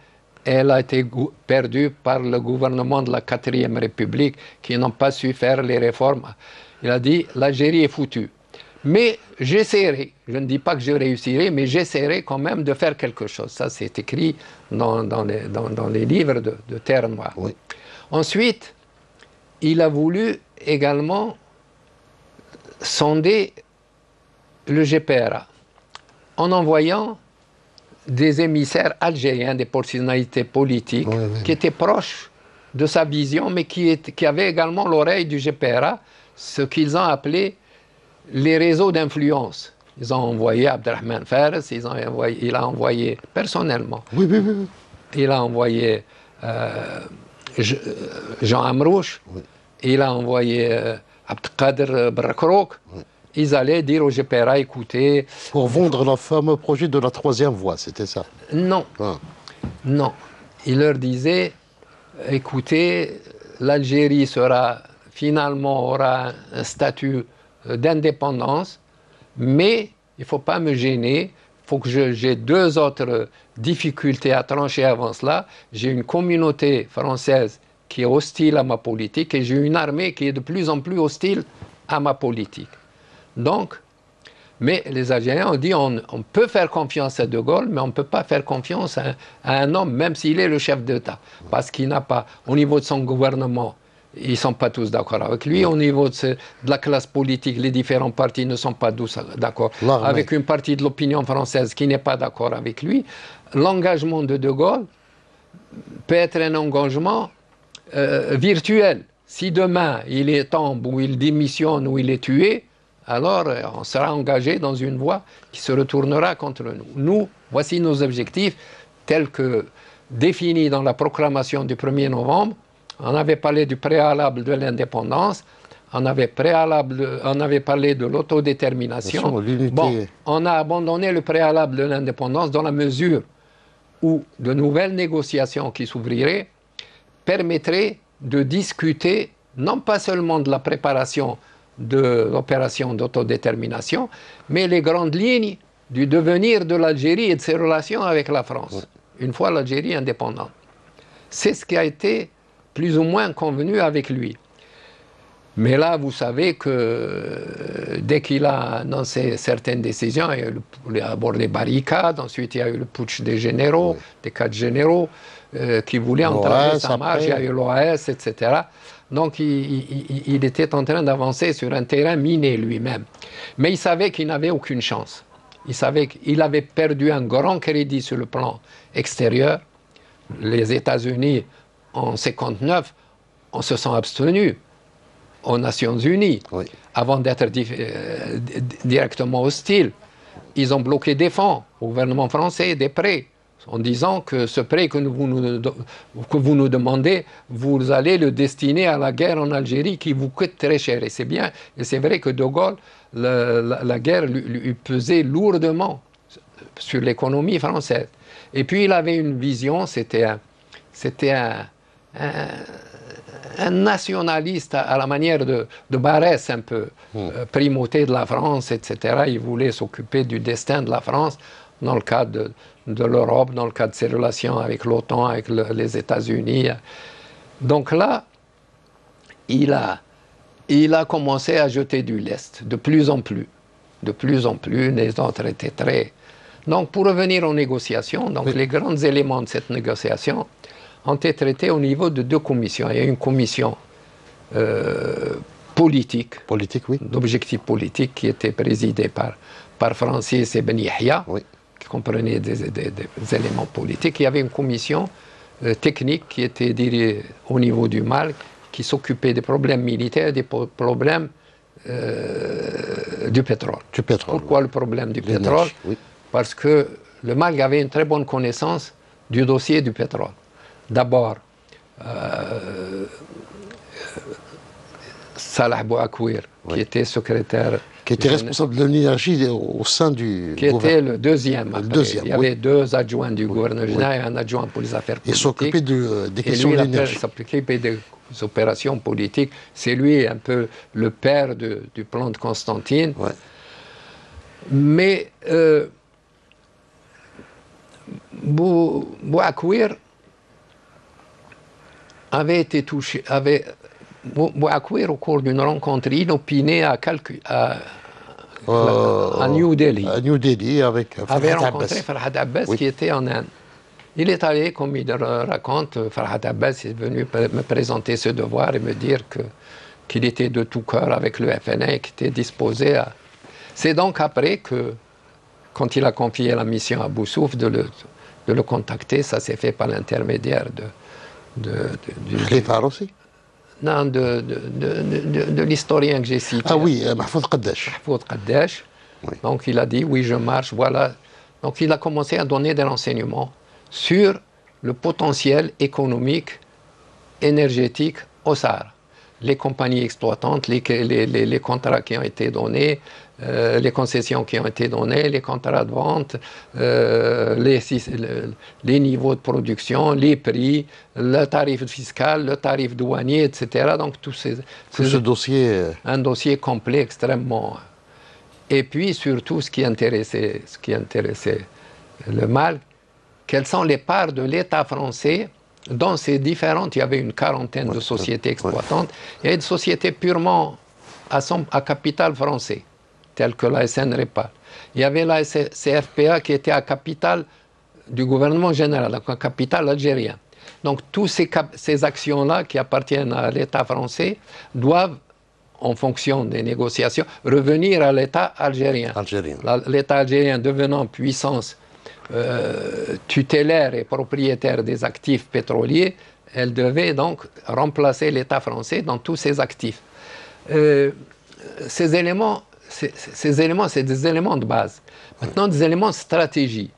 elle a été perdue par le gouvernement de la 4 République qui n'ont pas su faire les réformes. Il a dit l'Algérie est foutue. Mais j'essaierai, je ne dis pas que je réussirai, mais j'essaierai quand même de faire quelque chose. Ça, c'est écrit dans, dans, les, dans, les, livres de, Terre Noire. Ensuite, il a voulu également sonder le GPRA en envoyant des émissaires algériens, des personnalités politiques qui étaient proches de sa vision, mais qui, qui avait également l'oreille du GPRA, ce qu'ils ont appelé les réseaux d'influence. Ils ont envoyé Abdelrahman Fares, ils ont envoyé, il a envoyé personnellement. Oui, oui, oui. Il a envoyé euh, Jean Amrouche, il a envoyé euh, Abdelkader Brakrouk. Ils allaient dire au GPRA, écoutez... Pour vendre le fameux projet de la troisième voie, c'était ça Non. Ah. Non. Il leur disait, écoutez, l'Algérie sera finalement aura un statut d'indépendance, mais il ne faut pas me gêner. Il faut que j'ai deux autres difficultés à trancher avant cela. J'ai une communauté française qui est hostile à ma politique et j'ai une armée qui est de plus en plus hostile à ma politique. Donc, mais les Algériens ont dit on, peut faire confiance à De Gaulle, mais on ne peut pas faire confiance à, un homme, même s'il est le chef d'État, parce qu'il n'a pas, au niveau de son gouvernement, ils ne sont pas tous d'accord avec lui. Au niveau de, la classe politique, les différents partis ne sont pas tous d'accord avec une partie de l'opinion française qui n'est pas d'accord avec lui. L'engagement de De Gaulle peut être un engagement euh, virtuel. Si demain il est tombe ou il démissionne ou il est tué, alors euh, on sera engagé dans une voie qui se retournera contre nous. Nous, voici nos objectifs tels que définis dans la proclamation du 1er novembre on avait parlé du préalable de l'indépendance, on avait, préalable, on avait parlé de l'autodétermination. Bon, on a abandonné le préalable de l'indépendance dans la mesure où de nouvelles négociations qui s'ouvriraient permettraient de discuter non pas seulement de la préparation de l'opération d'autodétermination, mais les grandes lignes du devenir de l'Algérie et de ses relations avec la France, une fois l'Algérie indépendante. C'est ce qui a été plus ou moins convenu avec lui. Mais là, vous savez que euh, dès qu'il a annoncé certaines décisions, il y a eu les barricades, ensuite il y a eu le putsch des généraux, des quatre généraux euh, qui voulaient entraver sa marche, il y a eu l'OAS, etc. Donc il, il, était en train d'avancer sur un terrain miné lui-même. Mais il savait qu'il n'avait aucune chance. Il savait qu'il avait perdu un grand crédit sur le plan extérieur. Les États-Unis en 59, on se sent abstenu aux Nations Unies avant d'être euh, directement hostile. Ils ont bloqué des fonds au gouvernement français, des prêts, en disant que ce prêt que, vous nous, que vous nous demandez, vous allez le destiner à la guerre en Algérie qui vous coûte très cher. Et c'est bien, et c'est vrai que De Gaulle, la, guerre lui, lui pesait lourdement sur l'économie française. Et puis il avait une vision, c'était un, c'était un, un, nationaliste à, la manière de, de Barès, un peu, hmm. euh, primauté de la France, etc. Il voulait s'occuper du destin de la France dans le cadre de, l'Europe, dans le cadre de ses relations avec l'OTAN, avec les États-Unis. Donc là, il a, il a commencé à jeter du lest, de plus en plus. De plus en plus, les autres étaient très... Donc pour revenir aux négociations, donc les grands éléments de cette négociation, ont été traités au niveau de deux commissions. Il y a une commission euh, politique, politique oui. d'objectifs politiques, qui était présidée par, par Francis et Ben Yahya, qui comprenait des, éléments politiques. Il y avait une commission euh, technique qui était dirigée au niveau du Mal, qui s'occupait des problèmes militaires, des problèmes euh, du pétrole. Du pétrole. Pourquoi le problème du pétrole? Parce que le Mal avait une très bonne connaissance du dossier du pétrole d'abord euh, Salah Bouakwir, qui était secrétaire. Qui était responsable de l'énergie au sein du. Qui était le deuxième. deuxième Il y avait deux adjoints du gouvernement général et un adjoint pour les affaires politiques. Il s'occupait de, des questions de l'énergie. Il s'occupait des opérations politiques. C'est lui un peu le père du plan de Constantine. Mais euh, Bouakwir avait été touché, avait, Au cours d'une rencontre inopinée à, à, euh, à, New Delhi, à New Delhi avec avait rencontré Farhad Abbas qui était en Inde. Il est allé, comme il raconte, Farhad Abbas est venu me présenter ce devoir et me dire que qu'il était de tout cœur avec le FNA et qu'il était disposé à... C'est donc après que, quand il a confié la mission à Boussouf, de le, de le contacter, ça s'est fait par l'intermédiaire de, de, de, aussi Non, de, de l'historien que j'ai cité. Ah oui, Mahfoud Qaddash. Mahfoud Qaddash. Donc il a dit, oui, je marche, voilà. Donc il a commencé à donner des renseignements sur le potentiel économique, énergétique au Sahara. Les compagnies exploitantes, les, les, les, contrats qui ont été donnés, euh, les concessions qui ont été données, les contrats de vente, euh, les, les, niveaux de production, les prix, le tarif fiscal, le tarif douanier, etc. Donc tout, ces, tout ce dossier. Euh, un dossier complet extrêmement. Et puis surtout ce qui intéressait, ce qui intéressait le mal, quelles sont les parts de l'État français dans ces différentes, il y avait une quarantaine de sociétés exploitantes, il y a une société purement à, son, à capital français telle que la SN Répal. Il y avait la CFPA qui était à capital du gouvernement général, donc à capital algérien. Donc toutes ces, ces actions-là qui appartiennent à l'État français doivent, en fonction des négociations, revenir à l'État algérien. L'État algérien devenant puissance euh, tutélaire et propriétaire des actifs pétroliers, elle devait donc remplacer l'État français dans tous ses actifs. Euh, ces éléments ces éléments, c'est des éléments de base. Maintenant, des éléments de stratégie.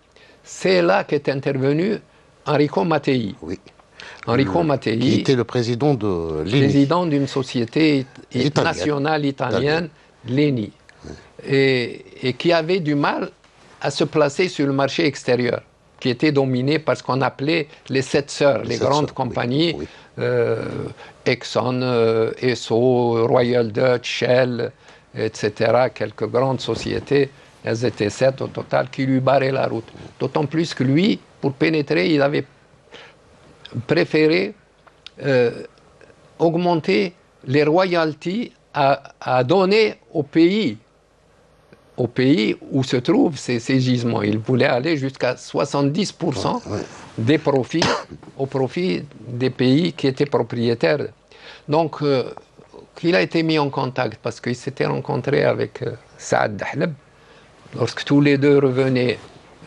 C'est là qu'est intervenu Enrico Mattei. Oui. Enrico Mattei. Qui était le président de l'ENI. Président d'une société nationale italienne, l'ENI. Et, et, qui avait du mal à se placer sur le marché extérieur, qui était dominé par ce qu'on appelait les sept sœurs, les, grandes compagnies, euh, Exxon, euh, Esso, Royal Dutch, Shell, etc., quelques grandes sociétés, elles étaient sept au total, qui lui barraient la route. D'autant plus que lui, pour pénétrer, il avait préféré euh, augmenter les royalties à, donner au pays, au pays où se trouvent ces, gisements. Il voulait aller jusqu'à 70% des profits au profit des pays qui étaient propriétaires. Donc, euh, qu'il a été mis en contact parce qu'il s'était rencontré avec euh, Saad Dahleb lorsque tous les deux revenaient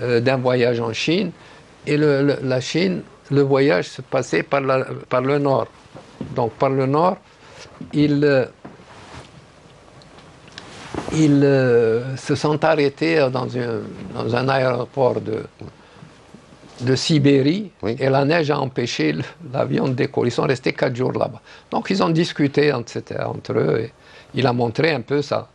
euh, d'un voyage en Chine. Et la Chine, le voyage se passait par, par, le nord. Donc par le nord, ils, euh, se sont arrêtés dans, dans un aéroport de, de Sibérie et la neige a empêché l'avion de décoller. Ils sont restés quatre jours là-bas. Donc ils ont discuté entre, entre eux et il a montré un peu ça,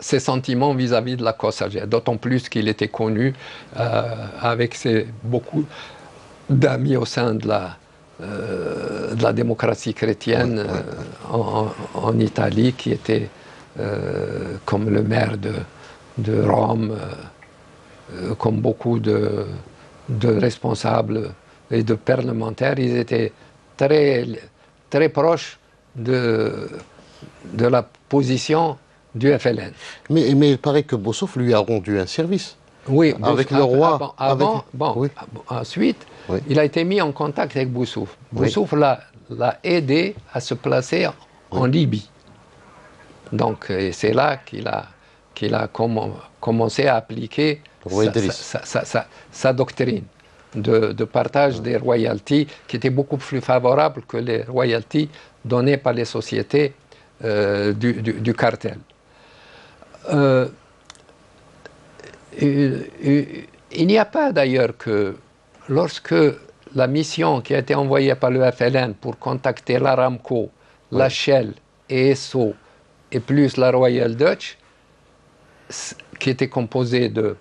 ses sentiments vis-à-vis de la Corse d'autant plus qu'il était connu euh, avec ses, beaucoup d'amis au sein de la, euh, de la démocratie chrétienne euh, en, Italie, qui était comme le maire de, de Rome, comme beaucoup de de responsables et de parlementaires, ils étaient très, très proches de, de la position du FLN. Mais, mais il paraît que Bossouf lui a rendu un service. Oui, avec le roi. Avant, bon, ensuite, il a été mis en contact avec Boussouf. Boussouf l'a aidé à se placer en Libye. Donc, c'est là qu'il a, qu'il a commencé à appliquer sa, doctrine de, partage des royalties qui était beaucoup plus favorable que les royalties données par les sociétés euh, du, cartel. Euh, il n'y a pas d'ailleurs que lorsque la mission qui a été envoyée par le FLN pour contacter l'Aramco, la Shell et ESSO, et plus la Royal Dutch, qui était composée de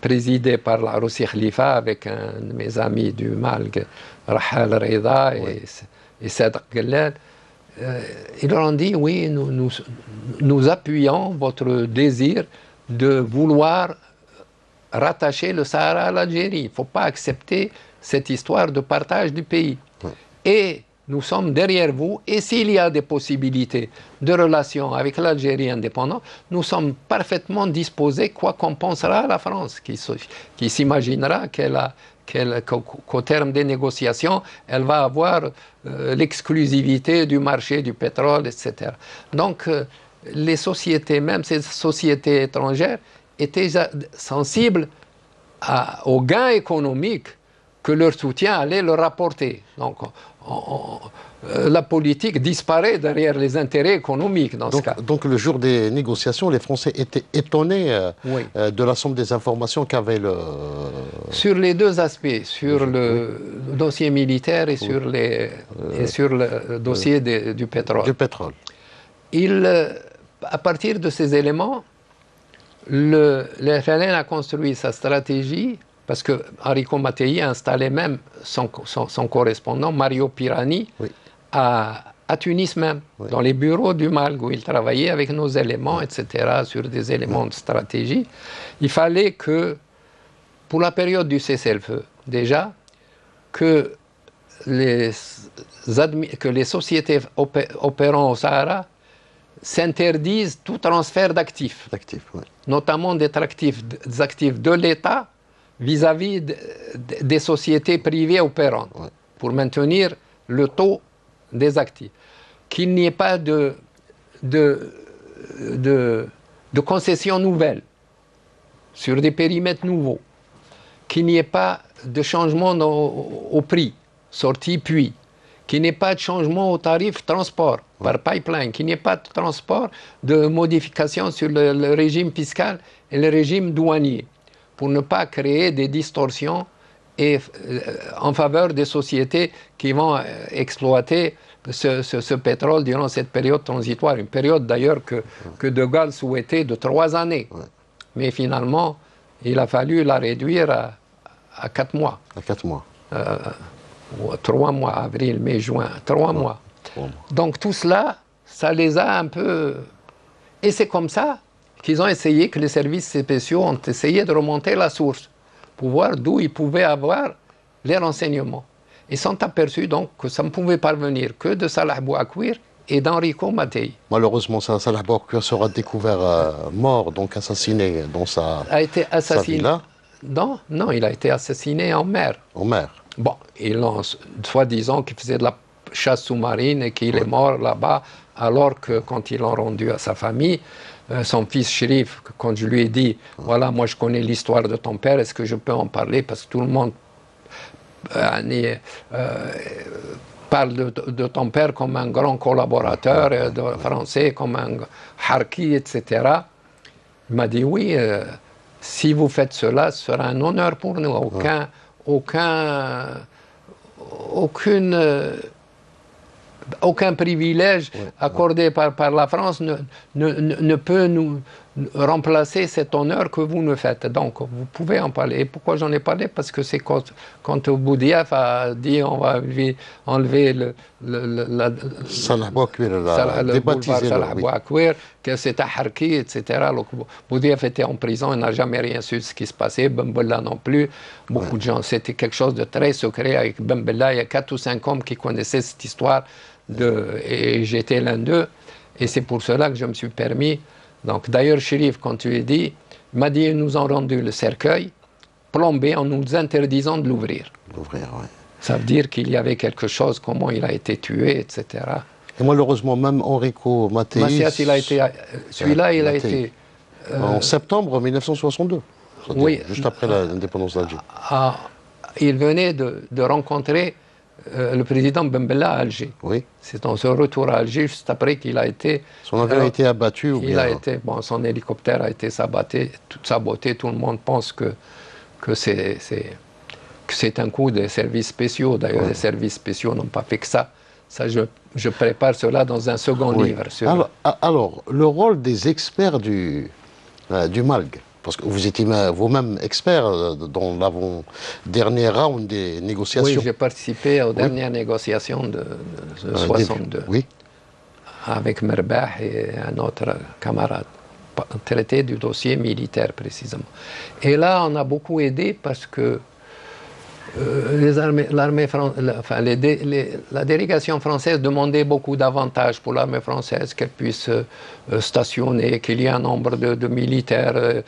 présidé par la Russie Khalifa avec un de mes amis du Malg, Rahal Reda et, et Sadr euh, ils leur ont dit oui, nous, nous, nous, appuyons votre désir de vouloir rattacher le Sahara à l'Algérie. Il ne faut pas accepter cette histoire de partage du pays. Et nous sommes derrière vous et s'il y a des possibilités de relations avec l'Algérie indépendante, nous sommes parfaitement disposés, quoi qu'on pensera à la France, qui, s'imaginera qu'au terme des négociations, elle va avoir euh, l'exclusivité du marché du pétrole, etc. Donc, euh, les sociétés, même ces sociétés étrangères, étaient sensibles aux gains économiques que leur soutien allait leur rapporter. Donc, euh, la politique disparaît derrière les intérêts économiques dans donc, ce cas. Donc le jour des négociations, les Français étaient étonnés euh, euh, de la somme des informations qu'avait le... Sur les deux aspects, sur le dossier militaire et sur, les, et sur le dossier du pétrole. Du pétrole. Il, à partir de ces éléments, le, FLN a construit sa stratégie parce que Enrico Mattei a installé même son, son, correspondant, Mario Pirani, à, à, Tunis même, dans les bureaux du MALG, où il travaillait avec nos éléments, etc., sur des éléments de stratégie. Il fallait que, pour la période du cessez-le-feu, déjà, que les, que les sociétés opérant au Sahara s'interdisent tout transfert d'actifs, notamment des actifs, des actifs de l'État vis-à-vis des sociétés privées opérantes, pour maintenir le taux des actifs. Qu'il n'y ait pas de, concessions nouvelles sur des périmètres nouveaux, qu'il n'y ait pas de changement au, prix, sorti puis, qu'il n'y ait pas de changement au tarif transport par pipeline, qu'il n'y ait pas de transport de modification sur le, régime fiscal et le régime douanier, pour ne pas créer des distorsions et, euh, en faveur des sociétés qui vont euh, exploiter ce, pétrole durant cette période transitoire, une période d'ailleurs que, que, De Gaulle souhaitait de trois années. Mais finalement, il a fallu la réduire à, quatre mois. À quatre mois. Euh, trois mois, avril, mai, juin, trois mois. Donc tout cela, ça les a un peu... Et c'est comme ça qu'ils ont essayé, que les services spéciaux ont essayé de remonter la source pour voir d'où ils pouvaient avoir les renseignements. Ils sont aperçus donc que ça ne pouvait parvenir que de Salah Bouakwir et d'Enrico Mattei. Malheureusement, Salah Bouakwir sera découvert euh, mort, donc assassiné dans sa, a été assassiné. non, non, il a été assassiné en mer. En mer. Bon, ils l'ont soi-disant qu'il faisait de la chasse sous-marine et qu'il est mort là-bas, alors que quand ils l'ont rendu à sa famille, son fils shérif, quand je lui ai dit, voilà, moi je connais l'histoire de ton père, est-ce que je peux en parler? Parce que tout le monde euh, euh, parle de, ton père comme un grand collaborateur euh, de français, comme un harki, etc. Il m'a dit oui, si vous faites cela, ce sera un honneur pour nous. Aucun, aucun, aucune aucun privilège accordé Par, par, la France ne, ne, ne, peut nous remplacer cet honneur que vous nous faites. Donc, vous pouvez en parler. Et pourquoi j'en ai parlé? Parce que c'est quand, quand Boudiaf a dit on va enlever le, le, la, Salah Bouakwir, que c'était Harki, etc. Boudiaf était en prison, il n'a jamais rien su de ce qui se passait, Bembella non plus. Beaucoup de gens, c'était quelque chose de très secret avec Bembella. Il y a quatre ou cinq hommes qui connaissaient cette histoire de, et j'étais l'un d'eux. Et c'est pour cela que je me suis permis. Donc, d'ailleurs, Chérif, quand tu l'as dit, m'a dit ils nous ont rendu le cercueil plombé en nous interdisant de l'ouvrir. L'ouvrir, oui. Ça veut dire qu'il y avait quelque chose, comment il a été tué, etc. Et malheureusement, même Enrico Mattei. Il a été. Celui-là, il a été. en septembre 1962. Oui. Juste après l'indépendance d'Alger. Ah, il venait de, de rencontrer euh, le président Bembella à Alger. Oui. C'est dans ce retour à Alger, juste après qu'il a été. Son avion a été abattu ou il a été, bon, Son hélicoptère a été saboté, tout saboté. Tout le monde pense que, que c'est un coup des services spéciaux. D'ailleurs, les services spéciaux n'ont pas fait que ça. Ça, je, je, prépare cela dans un second livre. Alors, le rôle des experts du, euh, du MALG parce que vous étiez vous-même expert euh, dans l'avant-dernier round des négociations. Oui, j'ai participé aux dernières négociations de, 1962. Euh, oui. Avec Merbah et un autre camarade. Traité du dossier militaire, précisément. Et là, on a beaucoup aidé parce que armées, l'armée la délégation française demandait beaucoup d'avantages pour l'armée française, qu'elle puisse euh, stationner, qu'il y ait un nombre de, militaires euh,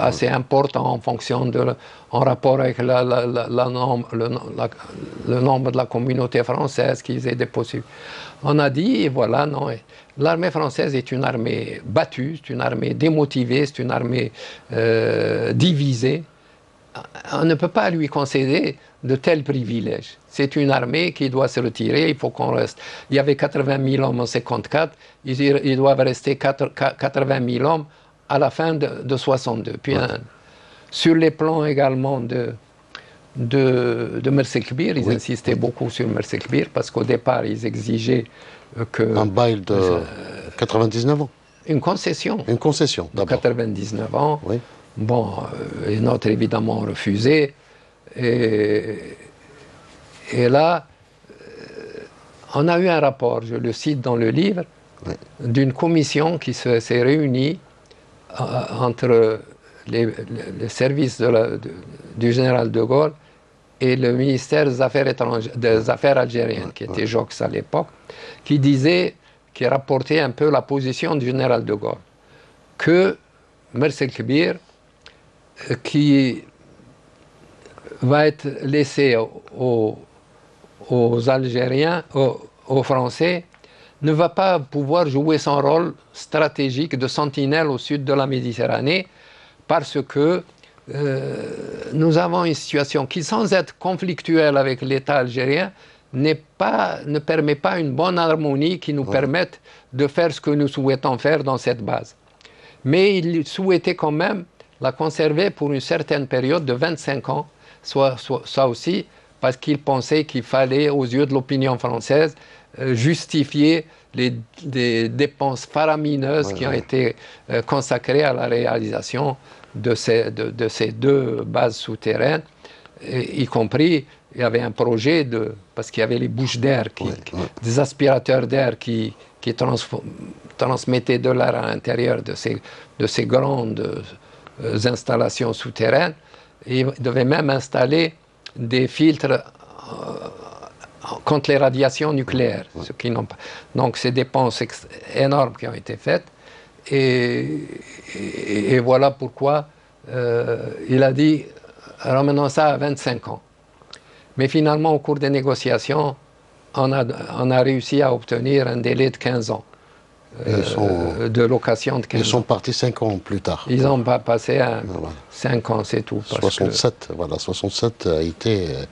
assez important en fonction de, en rapport avec le, nombre de la communauté française, qu'ils aient des. On a dit, et voilà, non. L'armée française est une armée battue, c'est une armée démotivée, c'est une armée divisée on ne peut pas lui concéder de tels privilèges. C'est une armée qui doit se retirer, il faut qu'on reste. Il y avait 80 000 hommes en 54, ils, doivent rester 80 000 hommes à la fin de, de 62. Puis sur les plans également de, de, de Mersekbir, ils insistaient beaucoup sur Mersekbir parce qu'au départ, ils exigeaient que... Un bail de 99 ans Une concession. Une concession, d'abord. 99 ans. Oui. Bon, euh, les nôtres évidemment refusé. Et, et là, euh, on a eu un rapport, je le cite dans le livre, d'une commission qui s'est réunie euh, entre les, services de du général de Gaulle et le ministère des Affaires, étrangères, des Affaires algériennes, qui était Jox à l'époque, qui disait, qui rapportait un peu la position du général de Gaulle, que Mersel Kbir qui va être laissé aux, Algériens, aux, Français, ne va pas pouvoir jouer son rôle stratégique de sentinelle au sud de la Méditerranée parce que euh, nous avons une situation qui, sans être conflictuelle avec l'État algérien, pas, ne permet pas une bonne harmonie qui nous permette de faire ce que nous souhaitons faire dans cette base. Mais il souhaitait quand même la conserver pour une certaine période de 25 ans, soit, ça aussi parce qu'il pensait qu'il fallait, aux yeux de l'opinion française, euh, justifier les, dépenses faramineuses qui ont été euh, consacrées à la réalisation de ces, de, ces deux bases souterraines, y compris, il y avait un projet de, parce qu'il y avait les bouches d'air, des aspirateurs d'air qui, qui transmettaient de l'air à l'intérieur de ces, de ces grandes installations souterraines. il devait même installer des filtres euh, contre les radiations nucléaires. Ce qui pas. Donc, ces dépenses énormes qui ont été faites. Et, voilà pourquoi euh, il a dit ramenons ça à 25 ans. Mais finalement, au cours des négociations, on a, on a réussi à obtenir un délai de 15 ans. Euh, de location de 15 Ils sont partis 5 ans plus tard. Ils n'ont pas passé 5 ans, c'est tout. 67, voilà, 67 a été. Euh,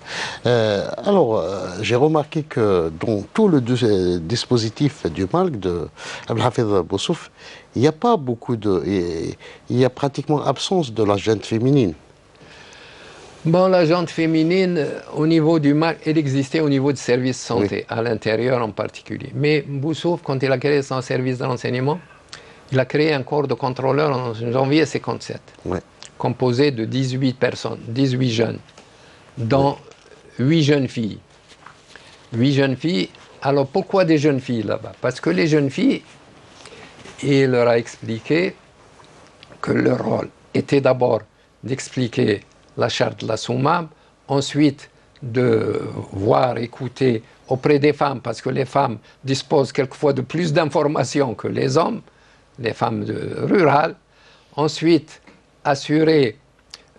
euh, alors, j'ai remarqué que dans tout le dispositif du MALC de Abdelhafid Boussouf, il n'y a pas beaucoup de. Il y a pratiquement absence de la jeune féminine. Bon, la jante féminine, euh, au niveau du MAC, elle existait au niveau du service santé, à l'intérieur en particulier. Mais Boussouf, quand il a créé son service de renseignement, il a créé un corps de contrôleurs en janvier 57, composé de 18 personnes, 18 jeunes, dont 8 jeunes filles. 8 jeunes filles. Alors pourquoi des jeunes filles là-bas? Parce que les jeunes filles, il leur a expliqué que leur rôle était d'abord d'expliquer la charte de la Soumam, ensuite de voir, écouter auprès des femmes, parce que les femmes disposent quelquefois de plus d'informations que les hommes, les femmes rurales, ensuite assurer,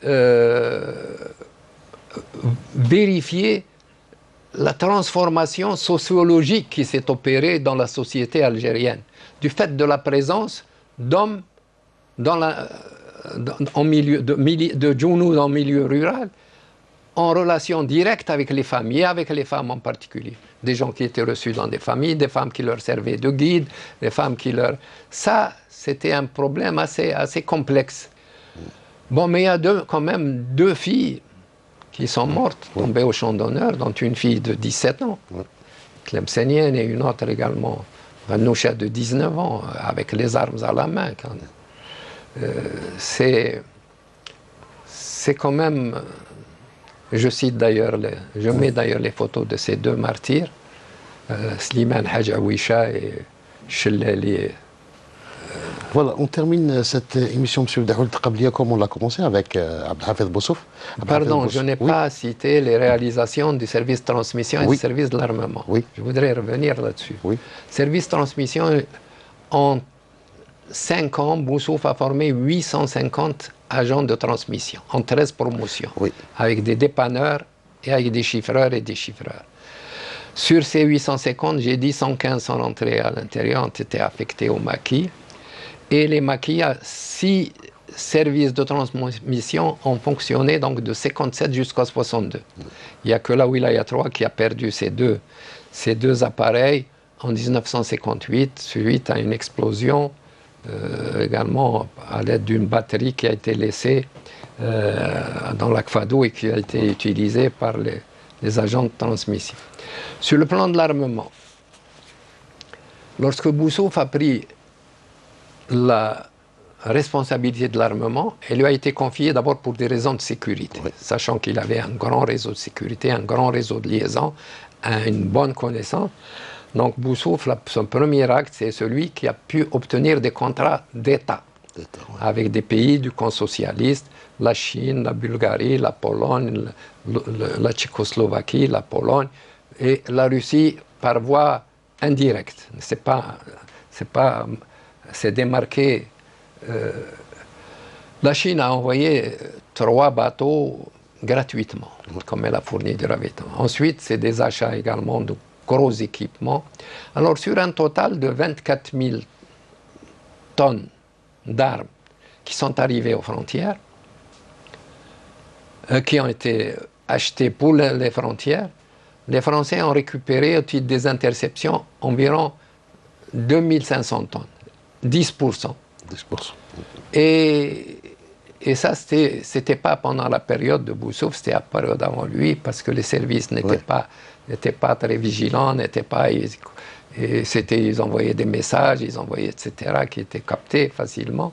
euh, vérifier la transformation sociologique qui s'est opérée dans la société algérienne, du fait de la présence d'hommes dans la, en milieu de, de en milieu rural, en relation directe avec les familles, avec les femmes en particulier. Des gens qui étaient reçus dans des familles, des femmes qui leur servaient de guide, des femmes qui leur... Ça, c'était un problème assez, assez complexe. Bon, mais il y a deux, quand même deux filles qui sont mortes, tombées au champ d'honneur, dont une fille de 17 ans, Clem et une autre également, Vanoucha de 19 ans, avec les armes à la main. Quand même. C'est c'est quand même, je cite d'ailleurs, je mets d'ailleurs les photos de ces deux martyrs, euh, Slimane Hajawisha et Shellali. Euh, voilà, on termine cette émission, M. Dahoul Taqablia, comme on l'a commencé avec euh, Abdelhafid Boussouf. Pardon, je n'ai pas cité les réalisations du service transmission et du service de l'armement. Oui. Je voudrais revenir là-dessus. Oui. Service transmission, en 5 ans, Boussouf a formé 850 agents de transmission en 13 promotions, avec des dépanneurs et avec des chiffreurs et des chiffreurs. Sur ces 850, j'ai dit 115 sont rentrés à l'intérieur, ont été affectés au maquis. Et les maquis, si services de transmission ont fonctionné donc de 57 jusqu'à 62. Il n'y a que la Wilaya 3 qui a perdu ces deux, ces deux appareils en 1958 suite à une explosion également à l'aide d'une batterie qui a été laissée euh, dans l'Akfado et qui a été utilisée par les, les agents de transmission. Sur le plan de l'armement, lorsque Boussouf a pris la responsabilité de l'armement, elle lui a été confiée d'abord pour des raisons de sécurité, sachant qu'il avait un grand réseau de sécurité, un grand réseau de liaison, une bonne connaissance. Donc Boussouf, son premier acte, c'est celui qui a pu obtenir des contrats d'État avec des pays du camp socialiste, la Chine, la Bulgarie, la Pologne, la Tchécoslovaquie, la Pologne et la Russie par voie indirecte. C'est pas, c'est pas, c'est démarqué. Euh, la Chine a envoyé trois bateaux gratuitement, comme elle a fourni du ravitaillement. Ensuite, c'est des achats également de gros équipements. Alors, sur un total de 24 000 tonnes d'armes qui sont arrivées aux frontières, euh, qui ont été achetées pour les frontières, les Français ont récupéré au titre des interceptions environ 2500 tonnes, 10%. 10%. Et, et ça, ce n'était pas pendant la période de Boussouf, c'était la période avant lui, parce que les services n'étaient pas, pas très vigilants, n'étaient pas... Et c'était, ils envoyaient des messages, ils envoyaient, etc., qui étaient captés facilement.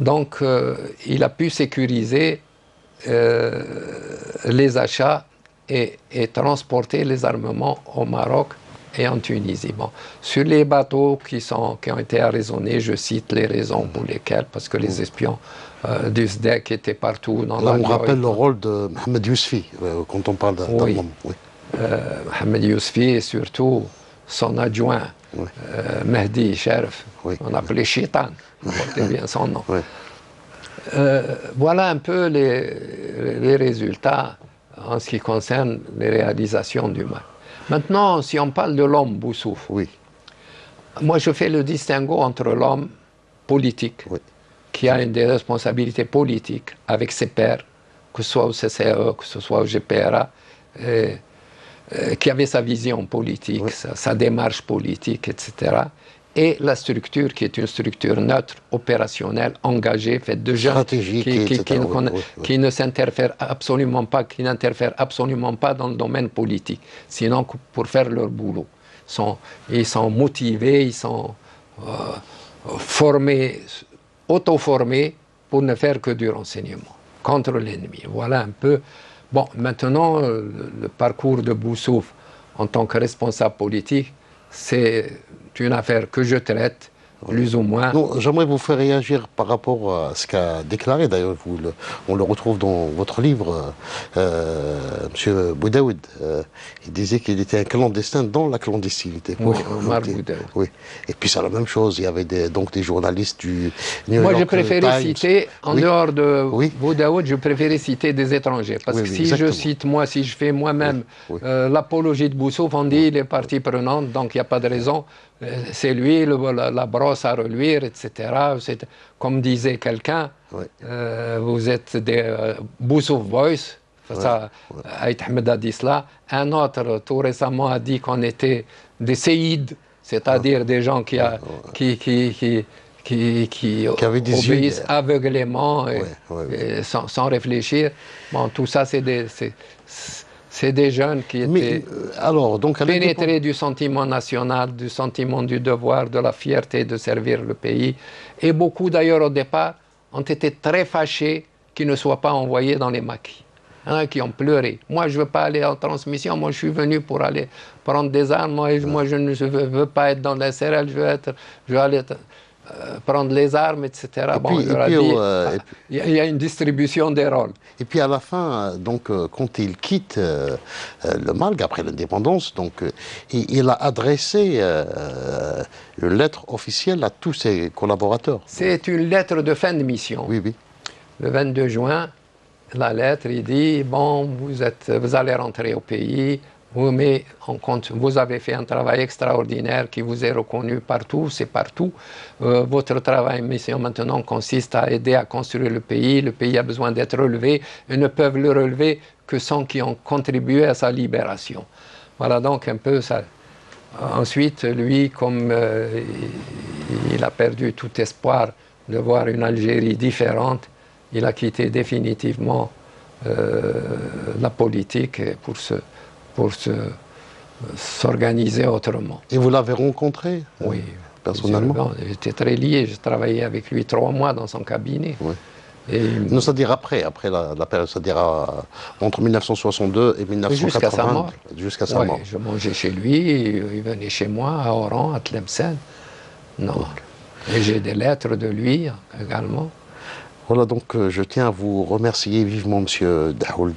Donc, euh, il a pu sécuriser euh, les achats et, transporter les armements au Maroc et en Tunisie. Bon. Sur les bateaux qui, sont, qui ont été arraisonnés, je cite les raisons pour lesquelles, parce que les espions euh, du SDEC étaient partout dans Là, on rappelle le rôle de Mohamed Yousfi euh, quand on parle d'un oui. oui. Euh, Mohamed Yousfi et surtout son adjoint, euh, Mehdi Sherif, on appelait Chitan, portait bien son nom. voilà un peu les, les résultats en ce qui concerne les réalisations du mal. Maintenant, si on parle de l'homme Boussouf, oui. moi je fais le distinguo entre l'homme politique, qui a une des responsabilités politiques avec ses pairs, que ce soit au CCE, que ce soit au GPRA, euh, qui avait sa vision politique, sa, démarche politique, etc et la structure qui est une structure neutre, opérationnelle, engagée, faite de gens qui, qui, ne s'interfèrent absolument pas, qui n'interfèrent absolument pas dans le domaine politique, sinon pour faire leur boulot. Sont, ils sont motivés, ils sont euh, formés, auto-formés pour ne faire que du renseignement contre l'ennemi. Voilà un peu. Bon, maintenant, le, le parcours de Boussouf en tant que responsable politique, c'est une affaire que je traite plus ou moins. J'aimerais vous faire réagir par rapport à ce qu'a déclaré, d'ailleurs, on le retrouve dans votre livre, euh, M. Boudaoud. Euh, il disait qu'il était un clandestin dans la clandestinité. Oui, Omar Boudaoud. Oui. Et puis c'est la même chose, il y avait des, donc des journalistes du New Moi, je préférais citer, en dehors de oui. Boudaoud, je préférais citer des étrangers. Parce que si je cite moi, si je fais moi-même euh, l'apologie de Boussouf, on dit les parties prenantes, donc il n'y a pas de raison. Euh, c'est lui, la brosse à reluire, etc. Comme disait quelqu'un, euh, vous êtes des euh, Boussouf Boys. Ça, Ahmed a dit cela. Un autre, tout récemment, a dit qu'on était des séides, c'est-à-dire des gens qui, a, qui, qui, qui qui, qui, obéissent aveuglément et, sans, sans, réfléchir. Bon, tout ça, c'est des, c'est des jeunes qui étaient euh, alors, donc, pénétrés du sentiment national, du sentiment du devoir, de la fierté de servir le pays. Et beaucoup d'ailleurs au départ ont été très fâchés qu'ils ne soient pas envoyés dans les maquis. Hein, qui ont pleuré. Moi, je ne veux pas aller en transmission. Moi, je suis venu pour aller prendre des armes. Moi, moi je ne veux, pas être dans la SRL. Je veux, être, je veux aller prendre les armes, etc. Euh, il y a une distribution des rôles. Et puis à la fin, donc, euh, quand il quitte le Malg après l'indépendance, donc, il, a adressé une lettre officielle à tous ses collaborateurs. C'est une lettre de fin de mission. Oui, oui. Le 22 juin, la lettre, il dit bon, vous êtes, vous allez rentrer au pays. Oui, mais on compte, vous avez fait un travail extraordinaire qui vous est reconnu partout, c'est partout. Euh, votre travail, mission maintenant, consiste à aider à construire le pays. Le pays a besoin d'être relevé et ne peuvent le relever que ceux qui ont contribué à sa libération. Voilà donc un peu ça. Ensuite, lui, comme euh, il a perdu tout espoir de voir une Algérie différente, il a quitté définitivement euh, la politique pour se, pour s'organiser autrement. Et vous l'avez rencontré euh, Oui. Personnellement? J'étais très lié. J'ai travaillé avec lui trois mois dans son cabinet. Oui. Et, non, c'est-à-dire après, après la, période, c'est-à-dire entre 1962 et 1980. Jusqu'à sa mort. Jusqu'à sa mort. Je mangeais chez lui, il venait chez moi à Oran, à Tlemcen. Non. Et j'ai des lettres de lui également. Voilà, donc euh, je tiens à vous remercier vivement, Monsieur Daoud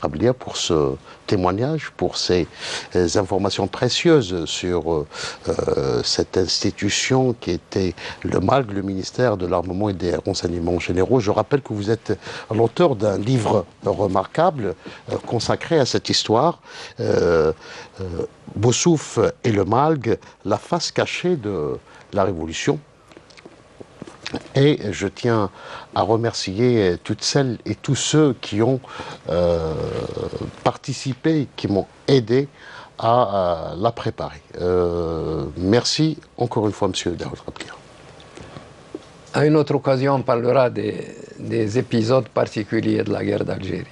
Qablia, pour ce témoignage, pour ces euh, informations précieuses sur euh, cette institution qui était le MALG, le ministère de l'Armement et des Renseignements Généraux. Je rappelle que vous êtes l'auteur d'un livre remarquable consacré à cette histoire, Bossouf et le MALG, la face cachée de la Révolution et je tiens à remercier toutes celles et tous ceux qui ont euh, participé, qui m'ont aidé à, la préparer. Euh, merci encore une fois, Monsieur Daoud À une autre occasion, on parlera des épisodes particuliers de la guerre d'Algérie.